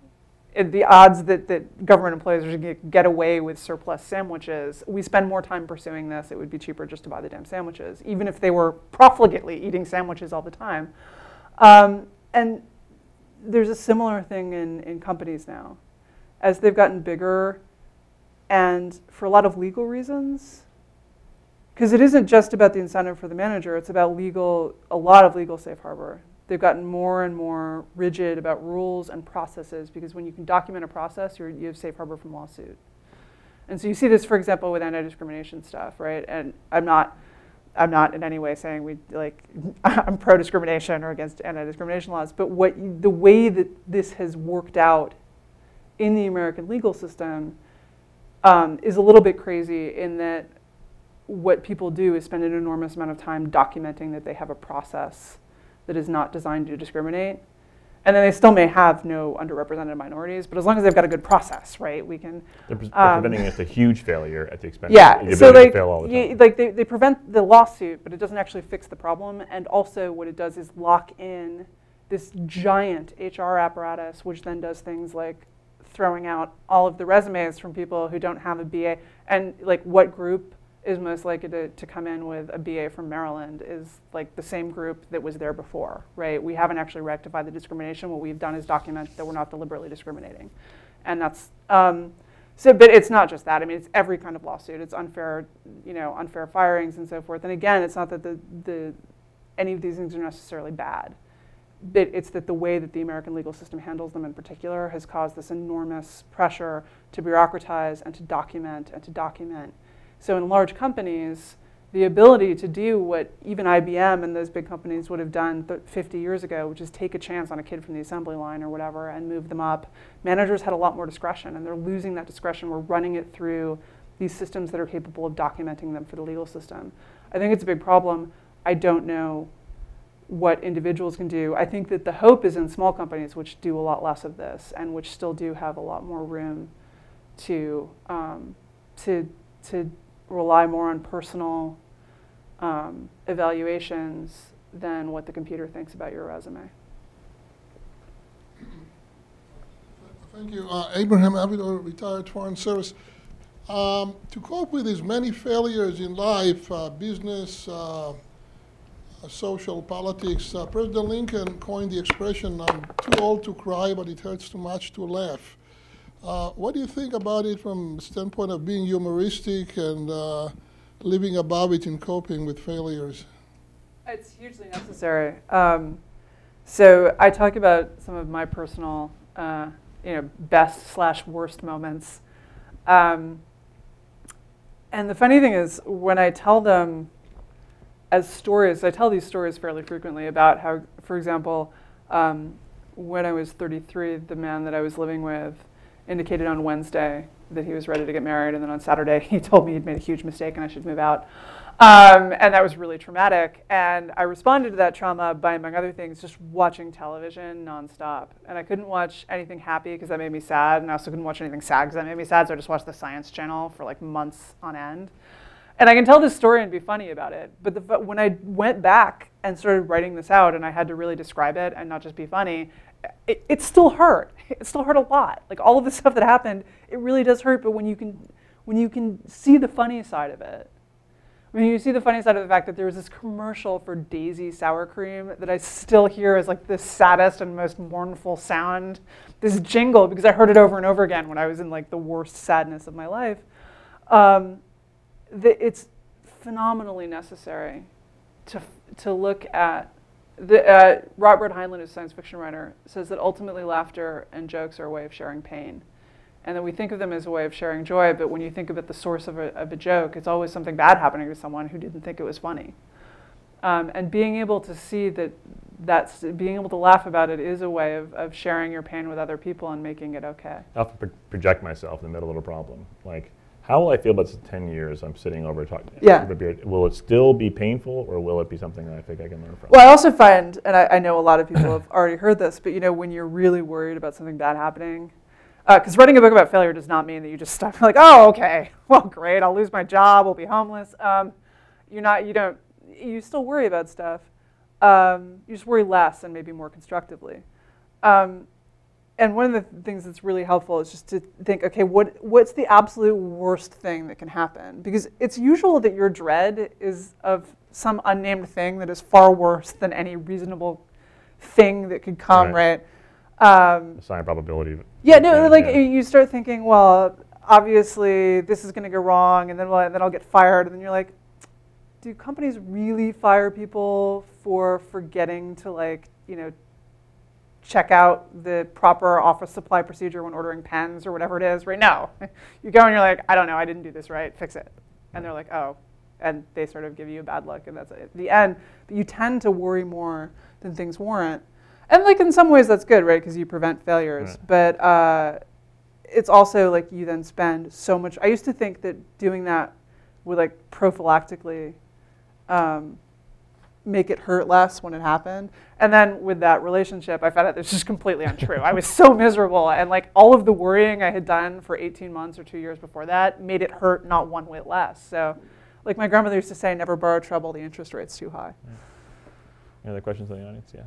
The odds that, that government employees are going to get away with surplus sandwiches, we spend more time pursuing this. It would be cheaper just to buy the damn sandwiches, even if they were profligately eating sandwiches all the time. Um, and there's a similar thing in, in companies now. As they've gotten bigger, and for a lot of legal reasons, because it isn't just about the incentive for the manager, it's about legal, a lot of legal safe harbor. They've gotten more and more rigid about rules and processes because when you can document a process, you have safe harbor from lawsuit. And so you see this, for example, with anti-discrimination stuff, right? And I'm not, I'm not in any way saying we like I'm pro-discrimination or against anti-discrimination laws, but what the way that this has worked out in the American legal system um, is a little bit crazy in that what people do is spend an enormous amount of time documenting that they have a process that is not designed to discriminate. And then they still may have no underrepresented minorities, but as long as they've got a good process, right, we can. They're, pre- Um, preventing against a huge failure at the expense Yeah, of the so ability like, to fail all the like they, they prevent the lawsuit, but it doesn't actually fix the problem. And also, what it does is lock in this giant HR apparatus, which then does things like throwing out all of the resumes from people who don't have a BA. And like, what group is most likely to, to come in with a BA from Maryland is like the same group that was there before, right? We haven't actually rectified the discrimination. What we've done is document that we're not deliberately discriminating. And that's, um, so, but it's not just that. I mean, it's every kind of lawsuit. It's unfair, you know, unfair firings and so forth. And again, it's not that the, the, any of these things are necessarily bad. But it's that the way that the American legal system handles them in particular has caused this enormous pressure to bureaucratize and to document and to document. So in large companies, the ability to do what even IBM and those big companies would have done th- 50 years ago, which is take a chance on a kid from the assembly line or whatever and move them up. Managers had a lot more discretion, and they're losing that discretion. We're running it through these systems that are capable of documenting them for the legal system. I think it's a big problem. I don't know what individuals can do. I think that the hope is in small companies, which do a lot less of this and which still do have a lot more room to um, to to rely more on personal um, evaluations than what the computer thinks about your resume. Thank you. Uh, Abraham Abidor, retired Foreign Service. Um, to cope with his many failures in life, uh, business, uh, social, politics, uh, President Lincoln coined the expression, I'm too old to cry, but it hurts too much to laugh. Uh, what do you think about it from the standpoint of being humoristic and uh, living above it in coping with failures? It's hugely necessary. Um, so I talk about some of my personal, uh, you know, best slash worst moments. Um, and the funny thing is, when I tell them as stories, I tell these stories fairly frequently about how, for example, um, when I was 33, the man that I was living with indicated on Wednesday that he was ready to get married, and then on Saturday he told me he'd made a huge mistake and I should move out. Um, and that was really traumatic. And I responded to that trauma by, among other things, just watching television nonstop. And I couldn't watch anything happy because that made me sad, and I also couldn't watch anything sad because that made me sad. So I just watched the Science Channel for like months on end. And I can tell this story and be funny about it. But the, but when I went back and started writing this out, and I had to really describe it and not just be funny, it, it still hurt. It still hurt a lot. Like all of the stuff that happened, it really does hurt. But when you can, when you can see the funny side of it, when you see the funny side of the fact that there was this commercial for Daisy sour cream that I still hear as like the saddest and most mournful sound, this jingle because I heard it over and over again when I was in like the worst sadness of my life. Um, the, it's phenomenally necessary to to look at the, uh, Robert Heinlein, a science fiction writer, says that ultimately laughter and jokes are a way of sharing pain. And that we think of them as a way of sharing joy, but when you think about the source of a, of a joke, it's always something bad happening to someone who didn't think it was funny. Um, and being able to see that that's being able to laugh about it is a way of, of sharing your pain with other people and making it okay. I often pro- project myself in the middle of a problem. Like, how will I feel about this in 10 years? I'm sitting over talking. Yeah. over a beer. Will it still be painful or will it be something that I think I can learn from? Well, I also find, and I, I know a lot of people have already heard this, but you know, when you're really worried about something bad happening, because writing a book about failure does not mean that you just stop like, oh, okay, well, great, I'll lose my job, I'll be homeless. Um, you're not, you don't, you still worry about stuff. Um, you just worry less and maybe more constructively. Um, and one of the things that's really helpful is just to think, okay, what, what's the absolute worst thing that can happen? Because it's usual that your dread is of some unnamed thing that is far worse than any reasonable thing that could come, Right. right? Um, Assign probability. yeah, no, like yeah. you start thinking, well, obviously this is going to go wrong, and then well, then I'll get fired, and then you're like, do companies really fire people for forgetting to like, you know, check out the proper office supply procedure when ordering pens or whatever it is? Right now, you go and you're like, I don't know, I didn't do this right, fix it, and they're like, oh, and they sort of give you a bad look, and that's at the end. But you tend to worry more than things warrant. And like in some ways that's good, right? Because you prevent failures. Right. But uh, it's also like you then spend so much. I used to think that doing that would like prophylactically um, make it hurt less when it happened. And then with that relationship, I found out this is completely untrue. I was so miserable, and like all of the worrying I had done for 18 months or two years before that made it hurt not one whit less. So, like my grandmother used to say, "Never borrow trouble. The interest rate's too high." Any other questions in the audience? Yeah.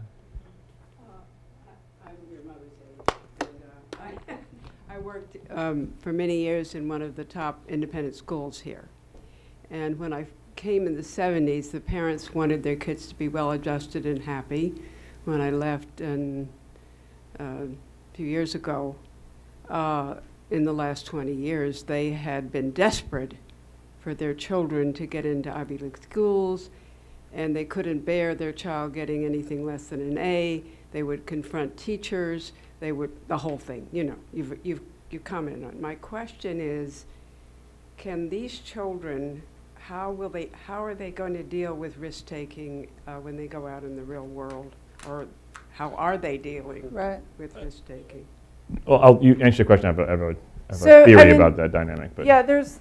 I'm your mother's age. and, uh, I- I worked um, for many years in one of the top independent schools here. And when I came in the 70s, the parents wanted their kids to be well-adjusted and happy. When I left and, uh, a few years ago, uh, in the last 20 years, they had been desperate for their children to get into Ivy League schools, and they couldn't bear their child getting anything less than an A. They would confront teachers. They would the whole thing. You know, you've you've you've commented on. My question is, can these children, how will they? How are they going to deal with risk taking uh, when they go out in the real world, or how are they dealing Right. with risk taking? Well, I'll, you answer the question. I have a, I have a, I have So, I a theory mean, about that dynamic. But Yeah, there's.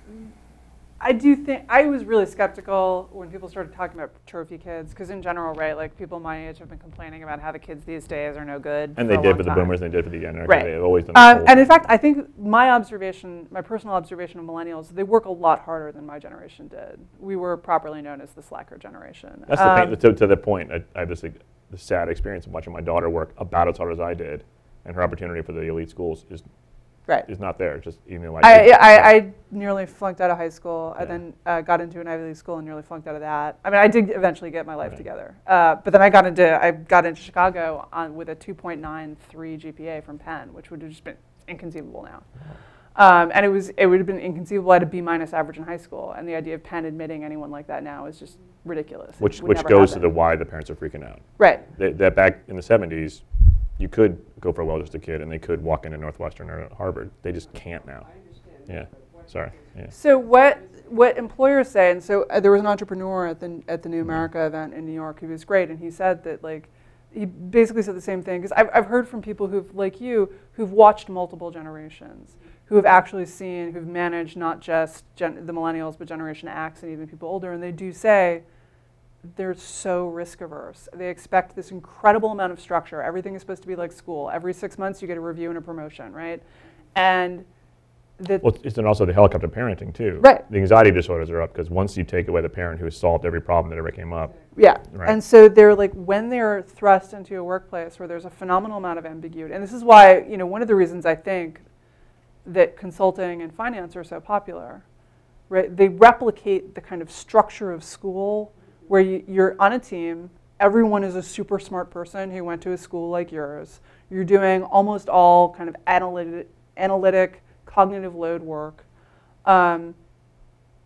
I do think I was really skeptical when people started talking about trophy kids because in general, right, like people my age have been complaining about how the kids these days are no good. and they did for the time. boomers, and they did for the anarchists. Right. They've always done Um, the and in fact, I think my observation, my personal observation of millennials, they work a lot harder than my generation did. We were properly known as the slacker generation. That's the Um, pain, to, to the point. I, I have this like, sad experience of watching my daughter work about as hard as I did, and her opportunity for the elite schools is right. is not there. Just even like I, I, I nearly flunked out of high school and Yeah. then uh, got into an Ivy League school and nearly flunked out of that. I mean, I did eventually get my life Right. together, uh, but then I got into I got into Chicago on, with a 2.93 GPA from Penn, which would have just been inconceivable now. Um, and it was it would have been inconceivable at a B minus average in high school, and the idea of Penn admitting anyone like that now is just ridiculous. Which which goes to the why the parents are freaking out. right. That back in the 70s, you could go for a well just a kid, and they could walk into Northwestern or Harvard. They just can't now. I understand. Yeah. Sorry. Yeah. So what what employers say, and so uh, there was an entrepreneur at the at the New America event in New York who was great, and he said that like he basically said the same thing because I've I've heard from people who've like you who've watched multiple generations, who have actually seen, who've managed not just gen, the millennials but Generation X and even people older, and they do say they're so risk averse. They expect this incredible amount of structure. Everything is supposed to be like school. Every six months you get a review and a promotion, right? And that Well, it's then also the helicopter parenting too. Right. The anxiety disorders are up because once you take away the parent who has solved every problem that ever came up, Yeah. Right. And so they're like when they're thrust into a workplace where there's a phenomenal amount of ambiguity. And this is why, you know, one of the reasons I think that consulting and finance are so popular. Right? They replicate the kind of structure of school where you, you're on a team, everyone is a super smart person who went to a school like yours. You're doing almost all kind of analytic, analytic cognitive load work. Um,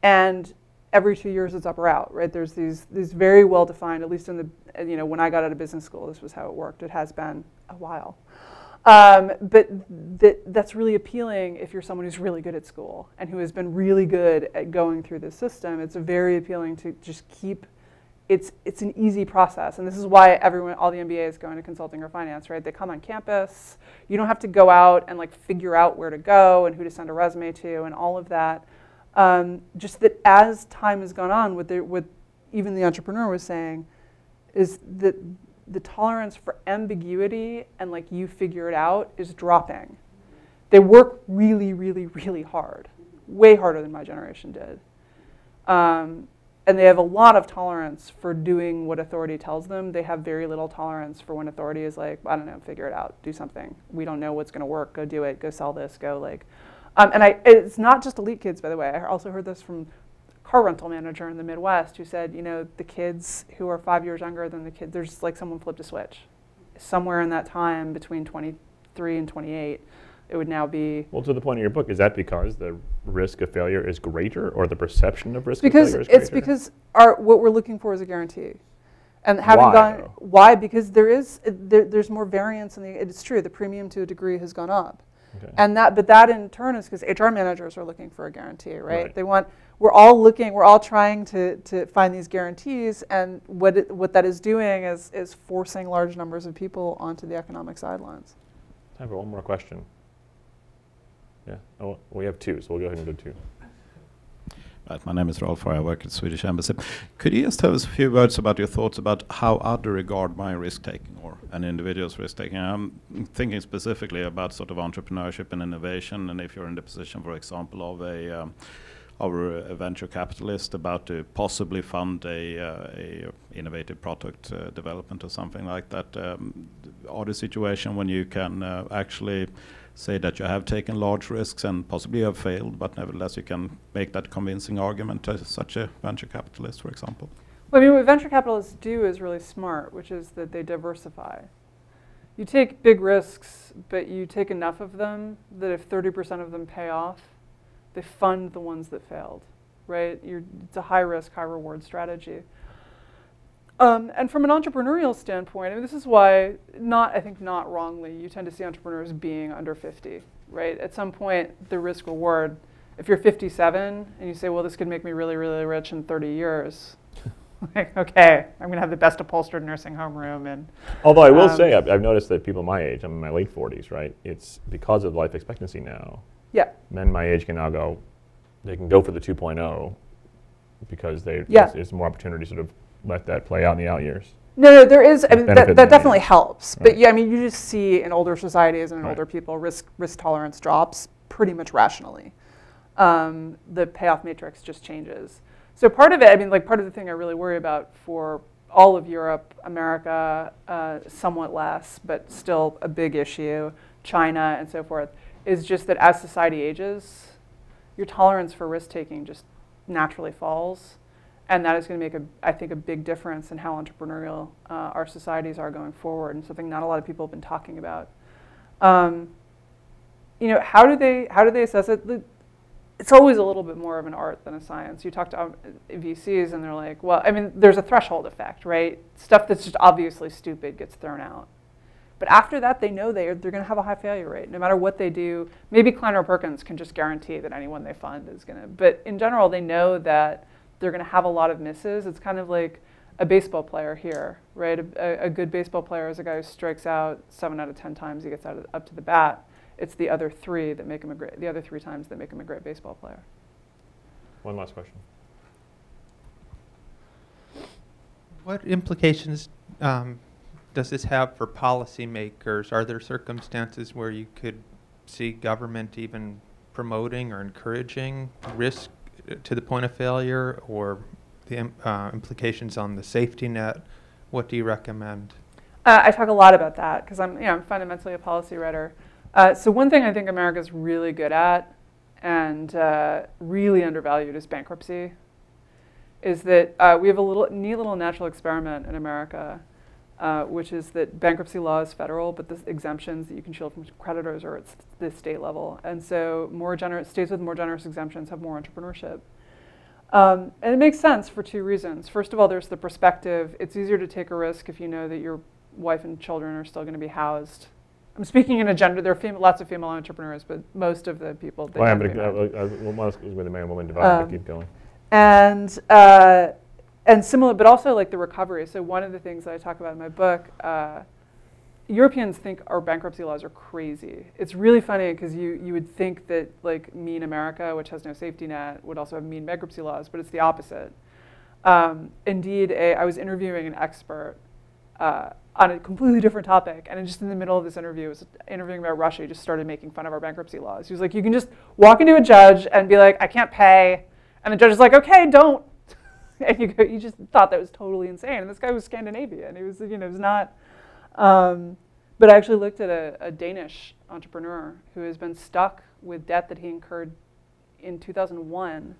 and every two years it's up or out, right? There's these these very well defined, at least in the you know when I got out of business school, this was how it worked. It has been a while, um, but that that's really appealing if you're someone who's really good at school and who has been really good at going through this system. It's very appealing to just keep it's it's an easy process, and this is why everyone, all the MBAs go into consulting or finance, right? They come on campus. You don't have to go out and like figure out where to go and who to send a resume to and all of that. Um, just that as time has gone on, what, what even the entrepreneur was saying is that the tolerance for ambiguity and like you figure it out is dropping. They work really, really, really hard, way harder than my generation did. Um, and they have a lot of tolerance for doing what authority tells them. They have very little tolerance for when authority is like, I don't know, figure it out, do something. We don't know what's going to work. Go do it. Go sell this. Go like. Um, and I, it's not just elite kids, by the way. I also heard this from car rental manager in the Midwest who said, you know, the kids who are five years younger than the kids, there's like someone flipped a switch. Somewhere in that time between 23 and 28, it would now be. Well, to the point of your book, is that because the risk of failure is greater or the perception of risk because of failure is greater? It's because our, what we're looking for is a guarantee. And having why, gone, why? Because there is, there, there's more variance in the, it's true, the premium to a degree has gone up. Okay. And that, but that in turn is because HR managers are looking for a guarantee, right? Right. They want, we're all looking, we're all trying to, to find these guarantees, and what, it, what that is doing is, is forcing large numbers of people onto the economic sidelines. Time for one more question. Yeah. Oh, we have two, so we'll go ahead and go two. Right, my name is Rolf. I work at Swedish Embassy. Could you just tell us a few words about your thoughts about how other regard my risk taking or an individual's risk taking? I'm thinking specifically about sort of entrepreneurship and innovation, and if you're in the position, for example, of a um, of a venture capitalist about to possibly fund a, uh, a innovative product uh, development or something like that, um, or the situation when you can uh, actually say that you have taken large risks and possibly have failed, but nevertheless you can make that convincing argument to such a venture capitalist, for example. Well, I mean, what venture capitalists do is really smart, which is that they diversify. You take big risks, but you take enough of them that if 30% of them pay off, they fund the ones that failed, right? You're, it's a high risk, high reward strategy. Um, and from an entrepreneurial standpoint, I mean, this is why, not I think not wrongly, you tend to see entrepreneurs being under 50, right? At some point, the risk reward, if you're 57 and you say, well, this could make me really, really rich in 30 years, like, okay, I'm going to have the best upholstered nursing home room. And Although I will Um, say, I've, I've noticed that people my age, I'm in my late 40s, right? It's because of life expectancy now. yeah, Men my age can now go, they can go for the 2.0 because they, Yeah. there's, there's more opportunity to sort of let that play out in the out years. No, no, there is. I mean, that, that definitely helps. Right. But yeah, I mean, you just see in older societies and in Right. older people, risk risk tolerance drops pretty much rationally. Um, the payoff matrix just changes. So part of it, I mean, like part of the thing I really worry about for all of Europe, America, uh, somewhat less, but still a big issue, China and so forth, is just that as society ages, your tolerance for risk taking just naturally falls and that is going to make a, I think, a big difference in how entrepreneurial uh, our societies are going forward, and something not a lot of people have been talking about. Um, you know, how do they how do they assess it? It's always a little bit more of an art than a science. You talk to um, VCs, and they're like, well, I mean, there's a threshold effect, right? Stuff that's just obviously stupid gets thrown out. But after that, they know they are, they're going to have a high failure rate. No matter what they do, maybe Kleiner Perkins can just guarantee that anyone they fund is going to. But in general, they know that they're going to have a lot of misses. It's kind of like a baseball player here, right? A, a, a good baseball player is a guy who strikes out seven out of ten times he gets out of, up to the bat. It's the other three that make him a great. The other three times that make him a great baseball player. One last question. What implications um, does this have for policymakers? Are there circumstances where you could see government even promoting or encouraging risk to the point of failure, or the uh, implications on the safety net? What do you recommend? Uh, I talk a lot about that because I'm, you know, I'm fundamentally a policy writer. Uh, so one thing I think America's really good at and uh, really undervalued is bankruptcy. Is that uh, we have a little neat little natural experiment in America, uh, which is that bankruptcy law is federal, but the exemptions that you can shield from creditors are at the state level, and so more generous states with more generous exemptions have more entrepreneurship. Um, and it makes sense for two reasons. First of all, there's the perspective. It's easier to take a risk if you know that your wife and children are still going to be housed. I'm speaking in a gender. There are fem- lots of female entrepreneurs, but most of the people. Well, yeah, tend but to be men. well, one is with the man woman divide, Um, keep going. And uh, and similar, but also like the recovery. So one of the things that I talk about in my book, uh, Europeans think our bankruptcy laws are crazy. It's really funny because you, you would think that like mean America, which has no safety net, would also have mean bankruptcy laws, but it's the opposite. Um, indeed, a, I was interviewing an expert uh, on a completely different topic, and just in the middle of this interview, was interviewing about Russia. He just started making fun of our bankruptcy laws. He was like, "You can just walk into a judge and be like, I can't pay,' and the judge is like, "Okay, don't." and you, go, you just thought that was totally insane. And this guy was Scandinavian. He was, you know, it was not. Um, but I actually looked at a, a, Danish entrepreneur who has been stuck with debt that he incurred in 2001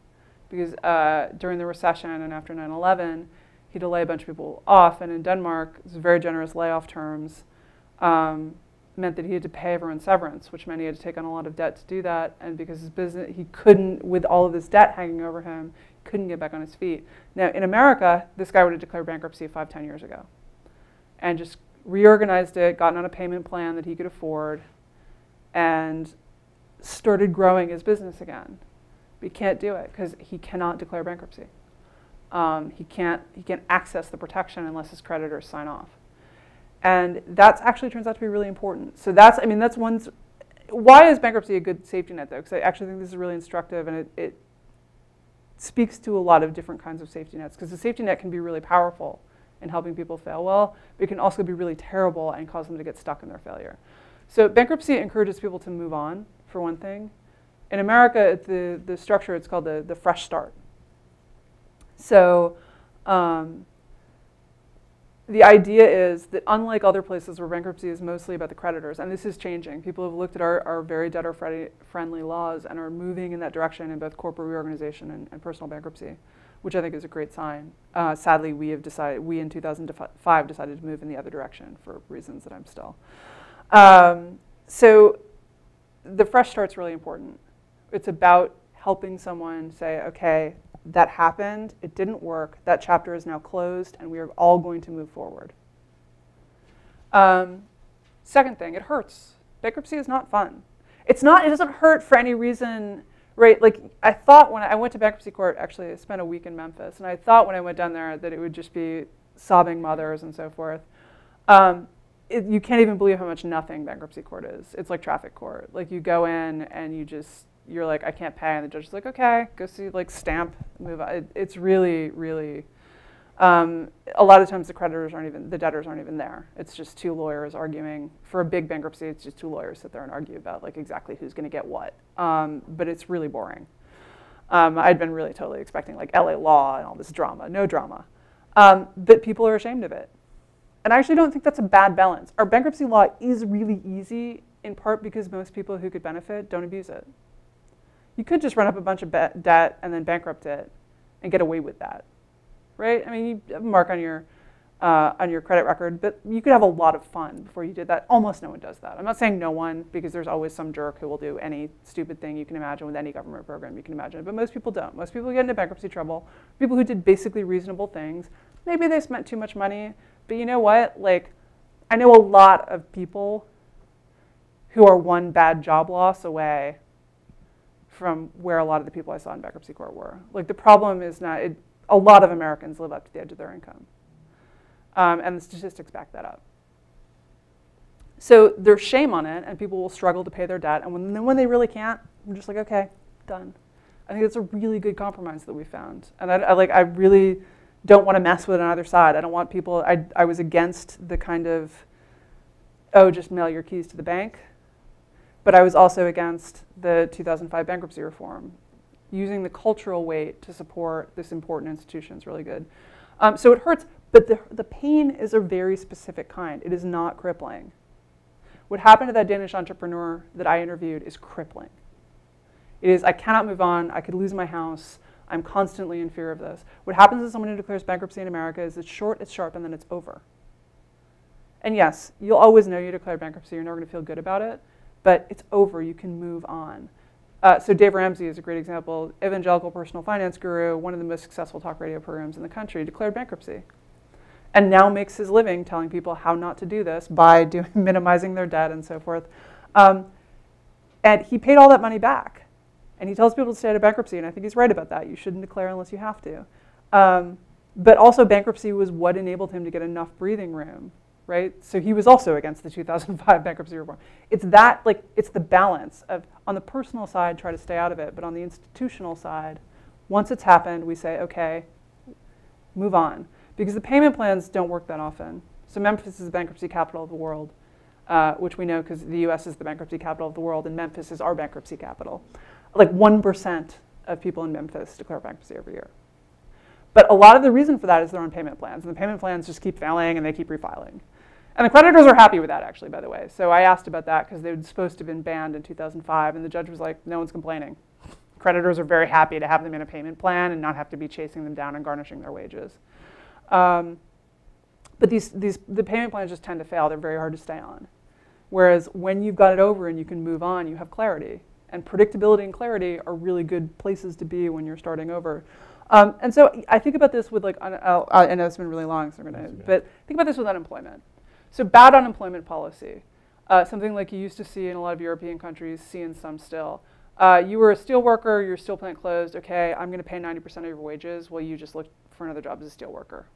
because uh, during the recession and after 9 11, he to lay a bunch of people off. And in Denmark, it was very generous layoff terms. Um, meant that he had to pay everyone severance, which meant he had to take on a lot of debt to do that. And because his business, he couldn't, with all of this debt hanging over him, couldn't get back on his feet. Now, in America, this guy would have declared bankruptcy five, ten years ago and just reorganized it, gotten on a payment plan that he could afford, and started growing his business again. But he can't do it because he cannot declare bankruptcy. Um, he, can't, he can't access the protection unless his creditors sign off. And that actually turns out to be really important. So that's, I mean, that's one. Why is bankruptcy a good safety net, though? Because I actually think this is really instructive and it, it speaks to a lot of different kinds of safety nets. Because the safety net can be really powerful in helping people fail well, but it can also be really terrible and cause them to get stuck in their failure. So bankruptcy encourages people to move on, for one thing. In America, the, the structure, it's called the, the fresh start. So um, the idea is that unlike other places where bankruptcy is mostly about the creditors, and this is changing, people have looked at our, our very debtor friendly laws and are moving in that direction in both corporate reorganization and, and personal bankruptcy, which I think is a great sign. Uh, sadly, we have decided, we in 2005 decided to move in the other direction for reasons that I'm still. Um, so the fresh start's really important. It's about helping someone say, okay, that happened, it didn't work, that chapter is now closed, and we are all going to move forward. Um, second thing, it hurts. Bankruptcy is not fun. It's not, it doesn't hurt for any reason, right? Like, I thought when I, I went to bankruptcy court, actually, I spent a week in Memphis, and I thought when I went down there that it would just be sobbing mothers and so forth. Um, it, you can't even believe how much nothing bankruptcy court is. It's like traffic court. Like, you go in and you just, you're like, I can't pay, and the judge is like, okay, go see, like, stamp, move on. It, it's really, really, um, a lot of times the creditors aren't even, the debtors aren't even there. It's just two lawyers arguing. For a big bankruptcy, it's just two lawyers sit there and argue about, like, exactly who's going to get what. Um, but it's really boring. Um, I'd been really totally expecting, like, LA law and all this drama. No drama. Um, but people are ashamed of it. And I actually don't think that's a bad balance. Our bankruptcy law is really easy in part because most people who could benefit don't abuse it. You could just run up a bunch of debt and then bankrupt it and get away with that, right? I mean, you have a mark on your uh, on your credit record, but you could have a lot of fun before you did that. Almost no one does that. I'm not saying no one, because there's always some jerk who will do any stupid thing you can imagine with any government program you can imagine, but most people don't. Most people get into bankruptcy trouble. People who did basically reasonable things. Maybe they spent too much money, but you know what? Like, I know a lot of people who are one bad job loss away from where a lot of the people I saw in bankruptcy court were. Like the problem is not, it, a lot of Americans live up to the edge of their income. Um, and the statistics back that up. So there's shame on it, and people will struggle to pay their debt. And when, then when they really can't, I'm just like, okay, done. I think it's a really good compromise that we found. And I, I like, I really don't want to mess with it on either side. I don't want people, I, I was against the kind of, oh, just mail your keys to the bank but I was also against the 2005 bankruptcy reform. Using the cultural weight to support this important institution is really good. Um, so it hurts, but the, the pain is a very specific kind. It is not crippling. What happened to that Danish entrepreneur that I interviewed is crippling. It is, I cannot move on, I could lose my house, I'm constantly in fear of this. What happens to someone who declares bankruptcy in America is it's short, it's sharp, and then it's over. And yes, you'll always know you declared bankruptcy, you're never going to feel good about it, but it's over. You can move on. Uh, so Dave Ramsey is a great example. Evangelical personal finance guru, one of the most successful talk radio programs in the country, declared bankruptcy, and now makes his living telling people how not to do this by doing, minimizing their debt and so forth. Um, and he paid all that money back, and he tells people to stay out of bankruptcy, and I think he's right about that. You shouldn't declare unless you have to. Um, But also, bankruptcy was what enabled him to get enough breathing room, right? So he was also against the 2005 bankruptcy reform. It's that, like, it's the balance of, on the personal side, try to stay out of it, but on the institutional side, once it's happened, we say, okay, move on. Because the payment plans don't work that often. So Memphis is the bankruptcy capital of the world, uh, which we know because the US is the bankruptcy capital of the world, and Memphis is our bankruptcy capital. Like 1% of people in Memphis declare bankruptcy every year. But a lot of the reason for that is they're on payment plans, and the payment plans just keep failing and they keep refiling. And the creditors are happy with that, actually, by the way. So I asked about that because they were supposed to have been banned in 2005, and the judge was like, no one's complaining. Creditors are very happy to have them in a payment plan and not have to be chasing them down and garnishing their wages. Um, but these, these, the payment plans just tend to fail. They're very hard to stay on. Whereas when you've got it over and you can move on, you have clarity. And predictability and clarity are really good places to be when you're starting over. Um, and so I think about this with like, I know I know it's been really long, so I'm gonna, but think about this with unemployment. So bad unemployment policy, uh, something like you used to see in a lot of European countries, see in some still. Uh, you were a steel worker, your steel plant closed, okay, I'm gonna pay 90% of your wages, well you just look for another job as a steel worker.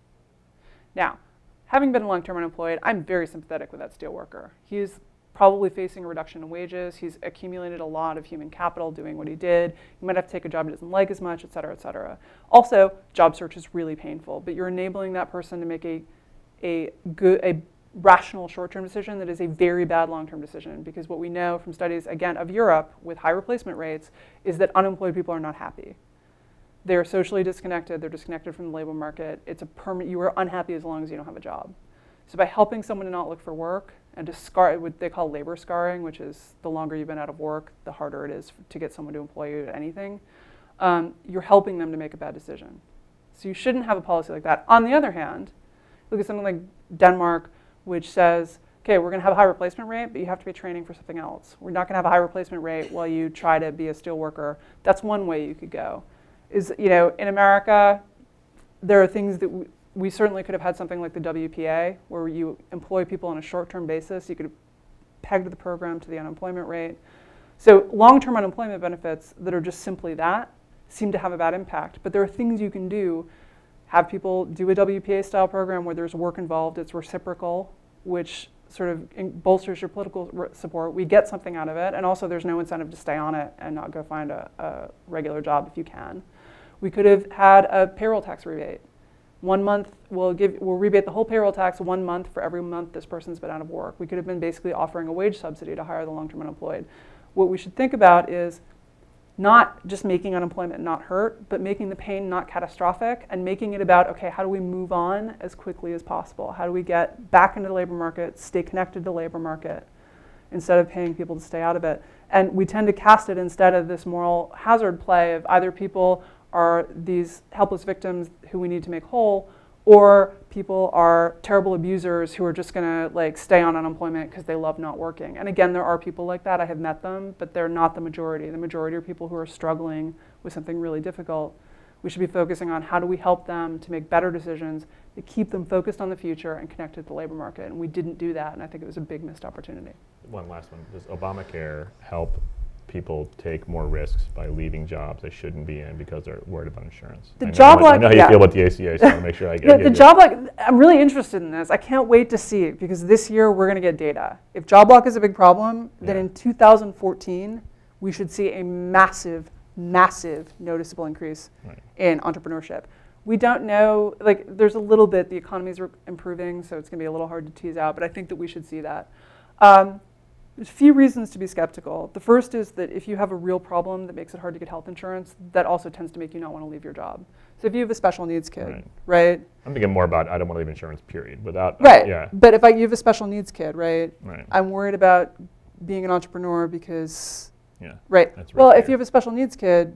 Now, having been long-term unemployed, I'm very sympathetic with that steel worker. He's probably facing a reduction in wages. He's accumulated a lot of human capital doing what he did. He might have to take a job he doesn't like as much, et cetera, et cetera. Also, job search is really painful, but you're enabling that person to make a, a, good, a rational short-term decision that is a very bad long-term decision because what we know from studies, again, of Europe with high replacement rates is that unemployed people are not happy. They're socially disconnected. They're disconnected from the labor market. It's a permanent, you are unhappy as long as you don't have a job. So by helping someone to not look for work and to scar, what they call labor scarring, which is the longer you've been out of work, the harder it is to get someone to employ you at anything, um, you're helping them to make a bad decision. So you shouldn't have a policy like that. On the other hand, look at something like Denmark, which says, okay, we're going to have a high replacement rate, but you have to be training for something else. We're not going to have a high replacement rate while you try to be a steel worker. That's one way you could go. Is, you know, in America, there are things that we, we certainly could have had something like the WPA, where you employ people on a short-term basis. You could have pegged the program to the unemployment rate. So long-term unemployment benefits that are just simply that seem to have a bad impact. But there are things you can do. Have people do a WPA-style program where there's work involved. It's reciprocal, which sort of bolsters your political support. We get something out of it, and also there's no incentive to stay on it and not go find a, a regular job if you can. We could have had a payroll tax rebate one month, we'll, give, we'll rebate the whole payroll tax one month for every month this person's been out of work. We could have been basically offering a wage subsidy to hire the long-term unemployed. What we should think about is not just making unemployment not hurt, but making the pain not catastrophic and making it about, okay, how do we move on as quickly as possible? How do we get back into the labor market, stay connected to the labor market, instead of paying people to stay out of it? And we tend to cast it instead of this moral hazard play of either people are these helpless victims who we need to make whole, or people are terrible abusers who are just going to like stay on unemployment because they love not working. And again, there are people like that. I have met them, but they're not the majority. The majority are people who are struggling with something really difficult. We should be focusing on how do we help them to make better decisions, to keep them focused on the future and connected to the labor market. And we didn't do that, and I think it was a big missed opportunity. One last one. Does Obamacare help people take more risks by leaving jobs they shouldn't be in because they're worried about insurance. The I know job how- I lock- know how you yeah. feel about the ACA, so I want to make sure I get the job lock, I'm really interested in this. I can't wait to see it because this year we're going to get data. If job lock is a big problem, then Yeah. in 2014, we should see a massive, massive noticeable increase Right. in entrepreneurship. We don't know, like, there's a little bit, the economy's re- improving, so it's going to be a little hard to tease out, but I think that we should see that. Um, there's a few reasons to be skeptical. The first is that if you have a real problem that makes it hard to get health insurance, that also tends to make you not want to leave your job. So if you have a special needs kid, Right. right? I'm thinking more about I don't want to leave insurance, period. Without, uh, Right. yeah, But if I, you have a special needs kid, right? right, I'm worried about being an entrepreneur because, yeah. right? That's well, if you have a special needs kid,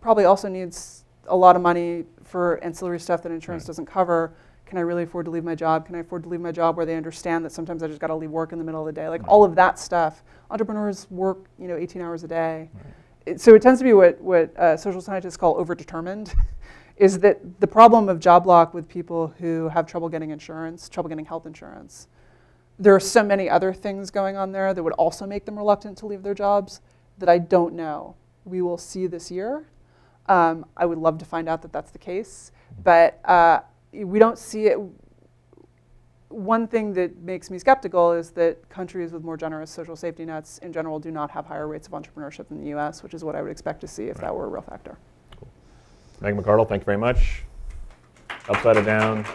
probably also needs a lot of money for ancillary stuff that insurance Right. doesn't cover. Can I really afford to leave my job? Can I afford to leave my job where they understand that sometimes I just got to leave work in the middle of the day? Like Right. all of that stuff. Entrepreneurs work, you know, 18 hours a day. Right. It, so it tends to be what, what uh, social scientists call overdetermined, is that the problem of job lock with people who have trouble getting insurance, trouble getting health insurance, there are so many other things going on there that would also make them reluctant to leave their jobs that I don't know. We will see this year. Um, I would love to find out that that's the case, but uh, we don't see it. One thing that makes me skeptical is that countries with more generous social safety nets in general do not have higher rates of entrepreneurship than the US, which is what I would expect to see if that were a real factor. Megan McArdle, thank you very much. Up Side of Down?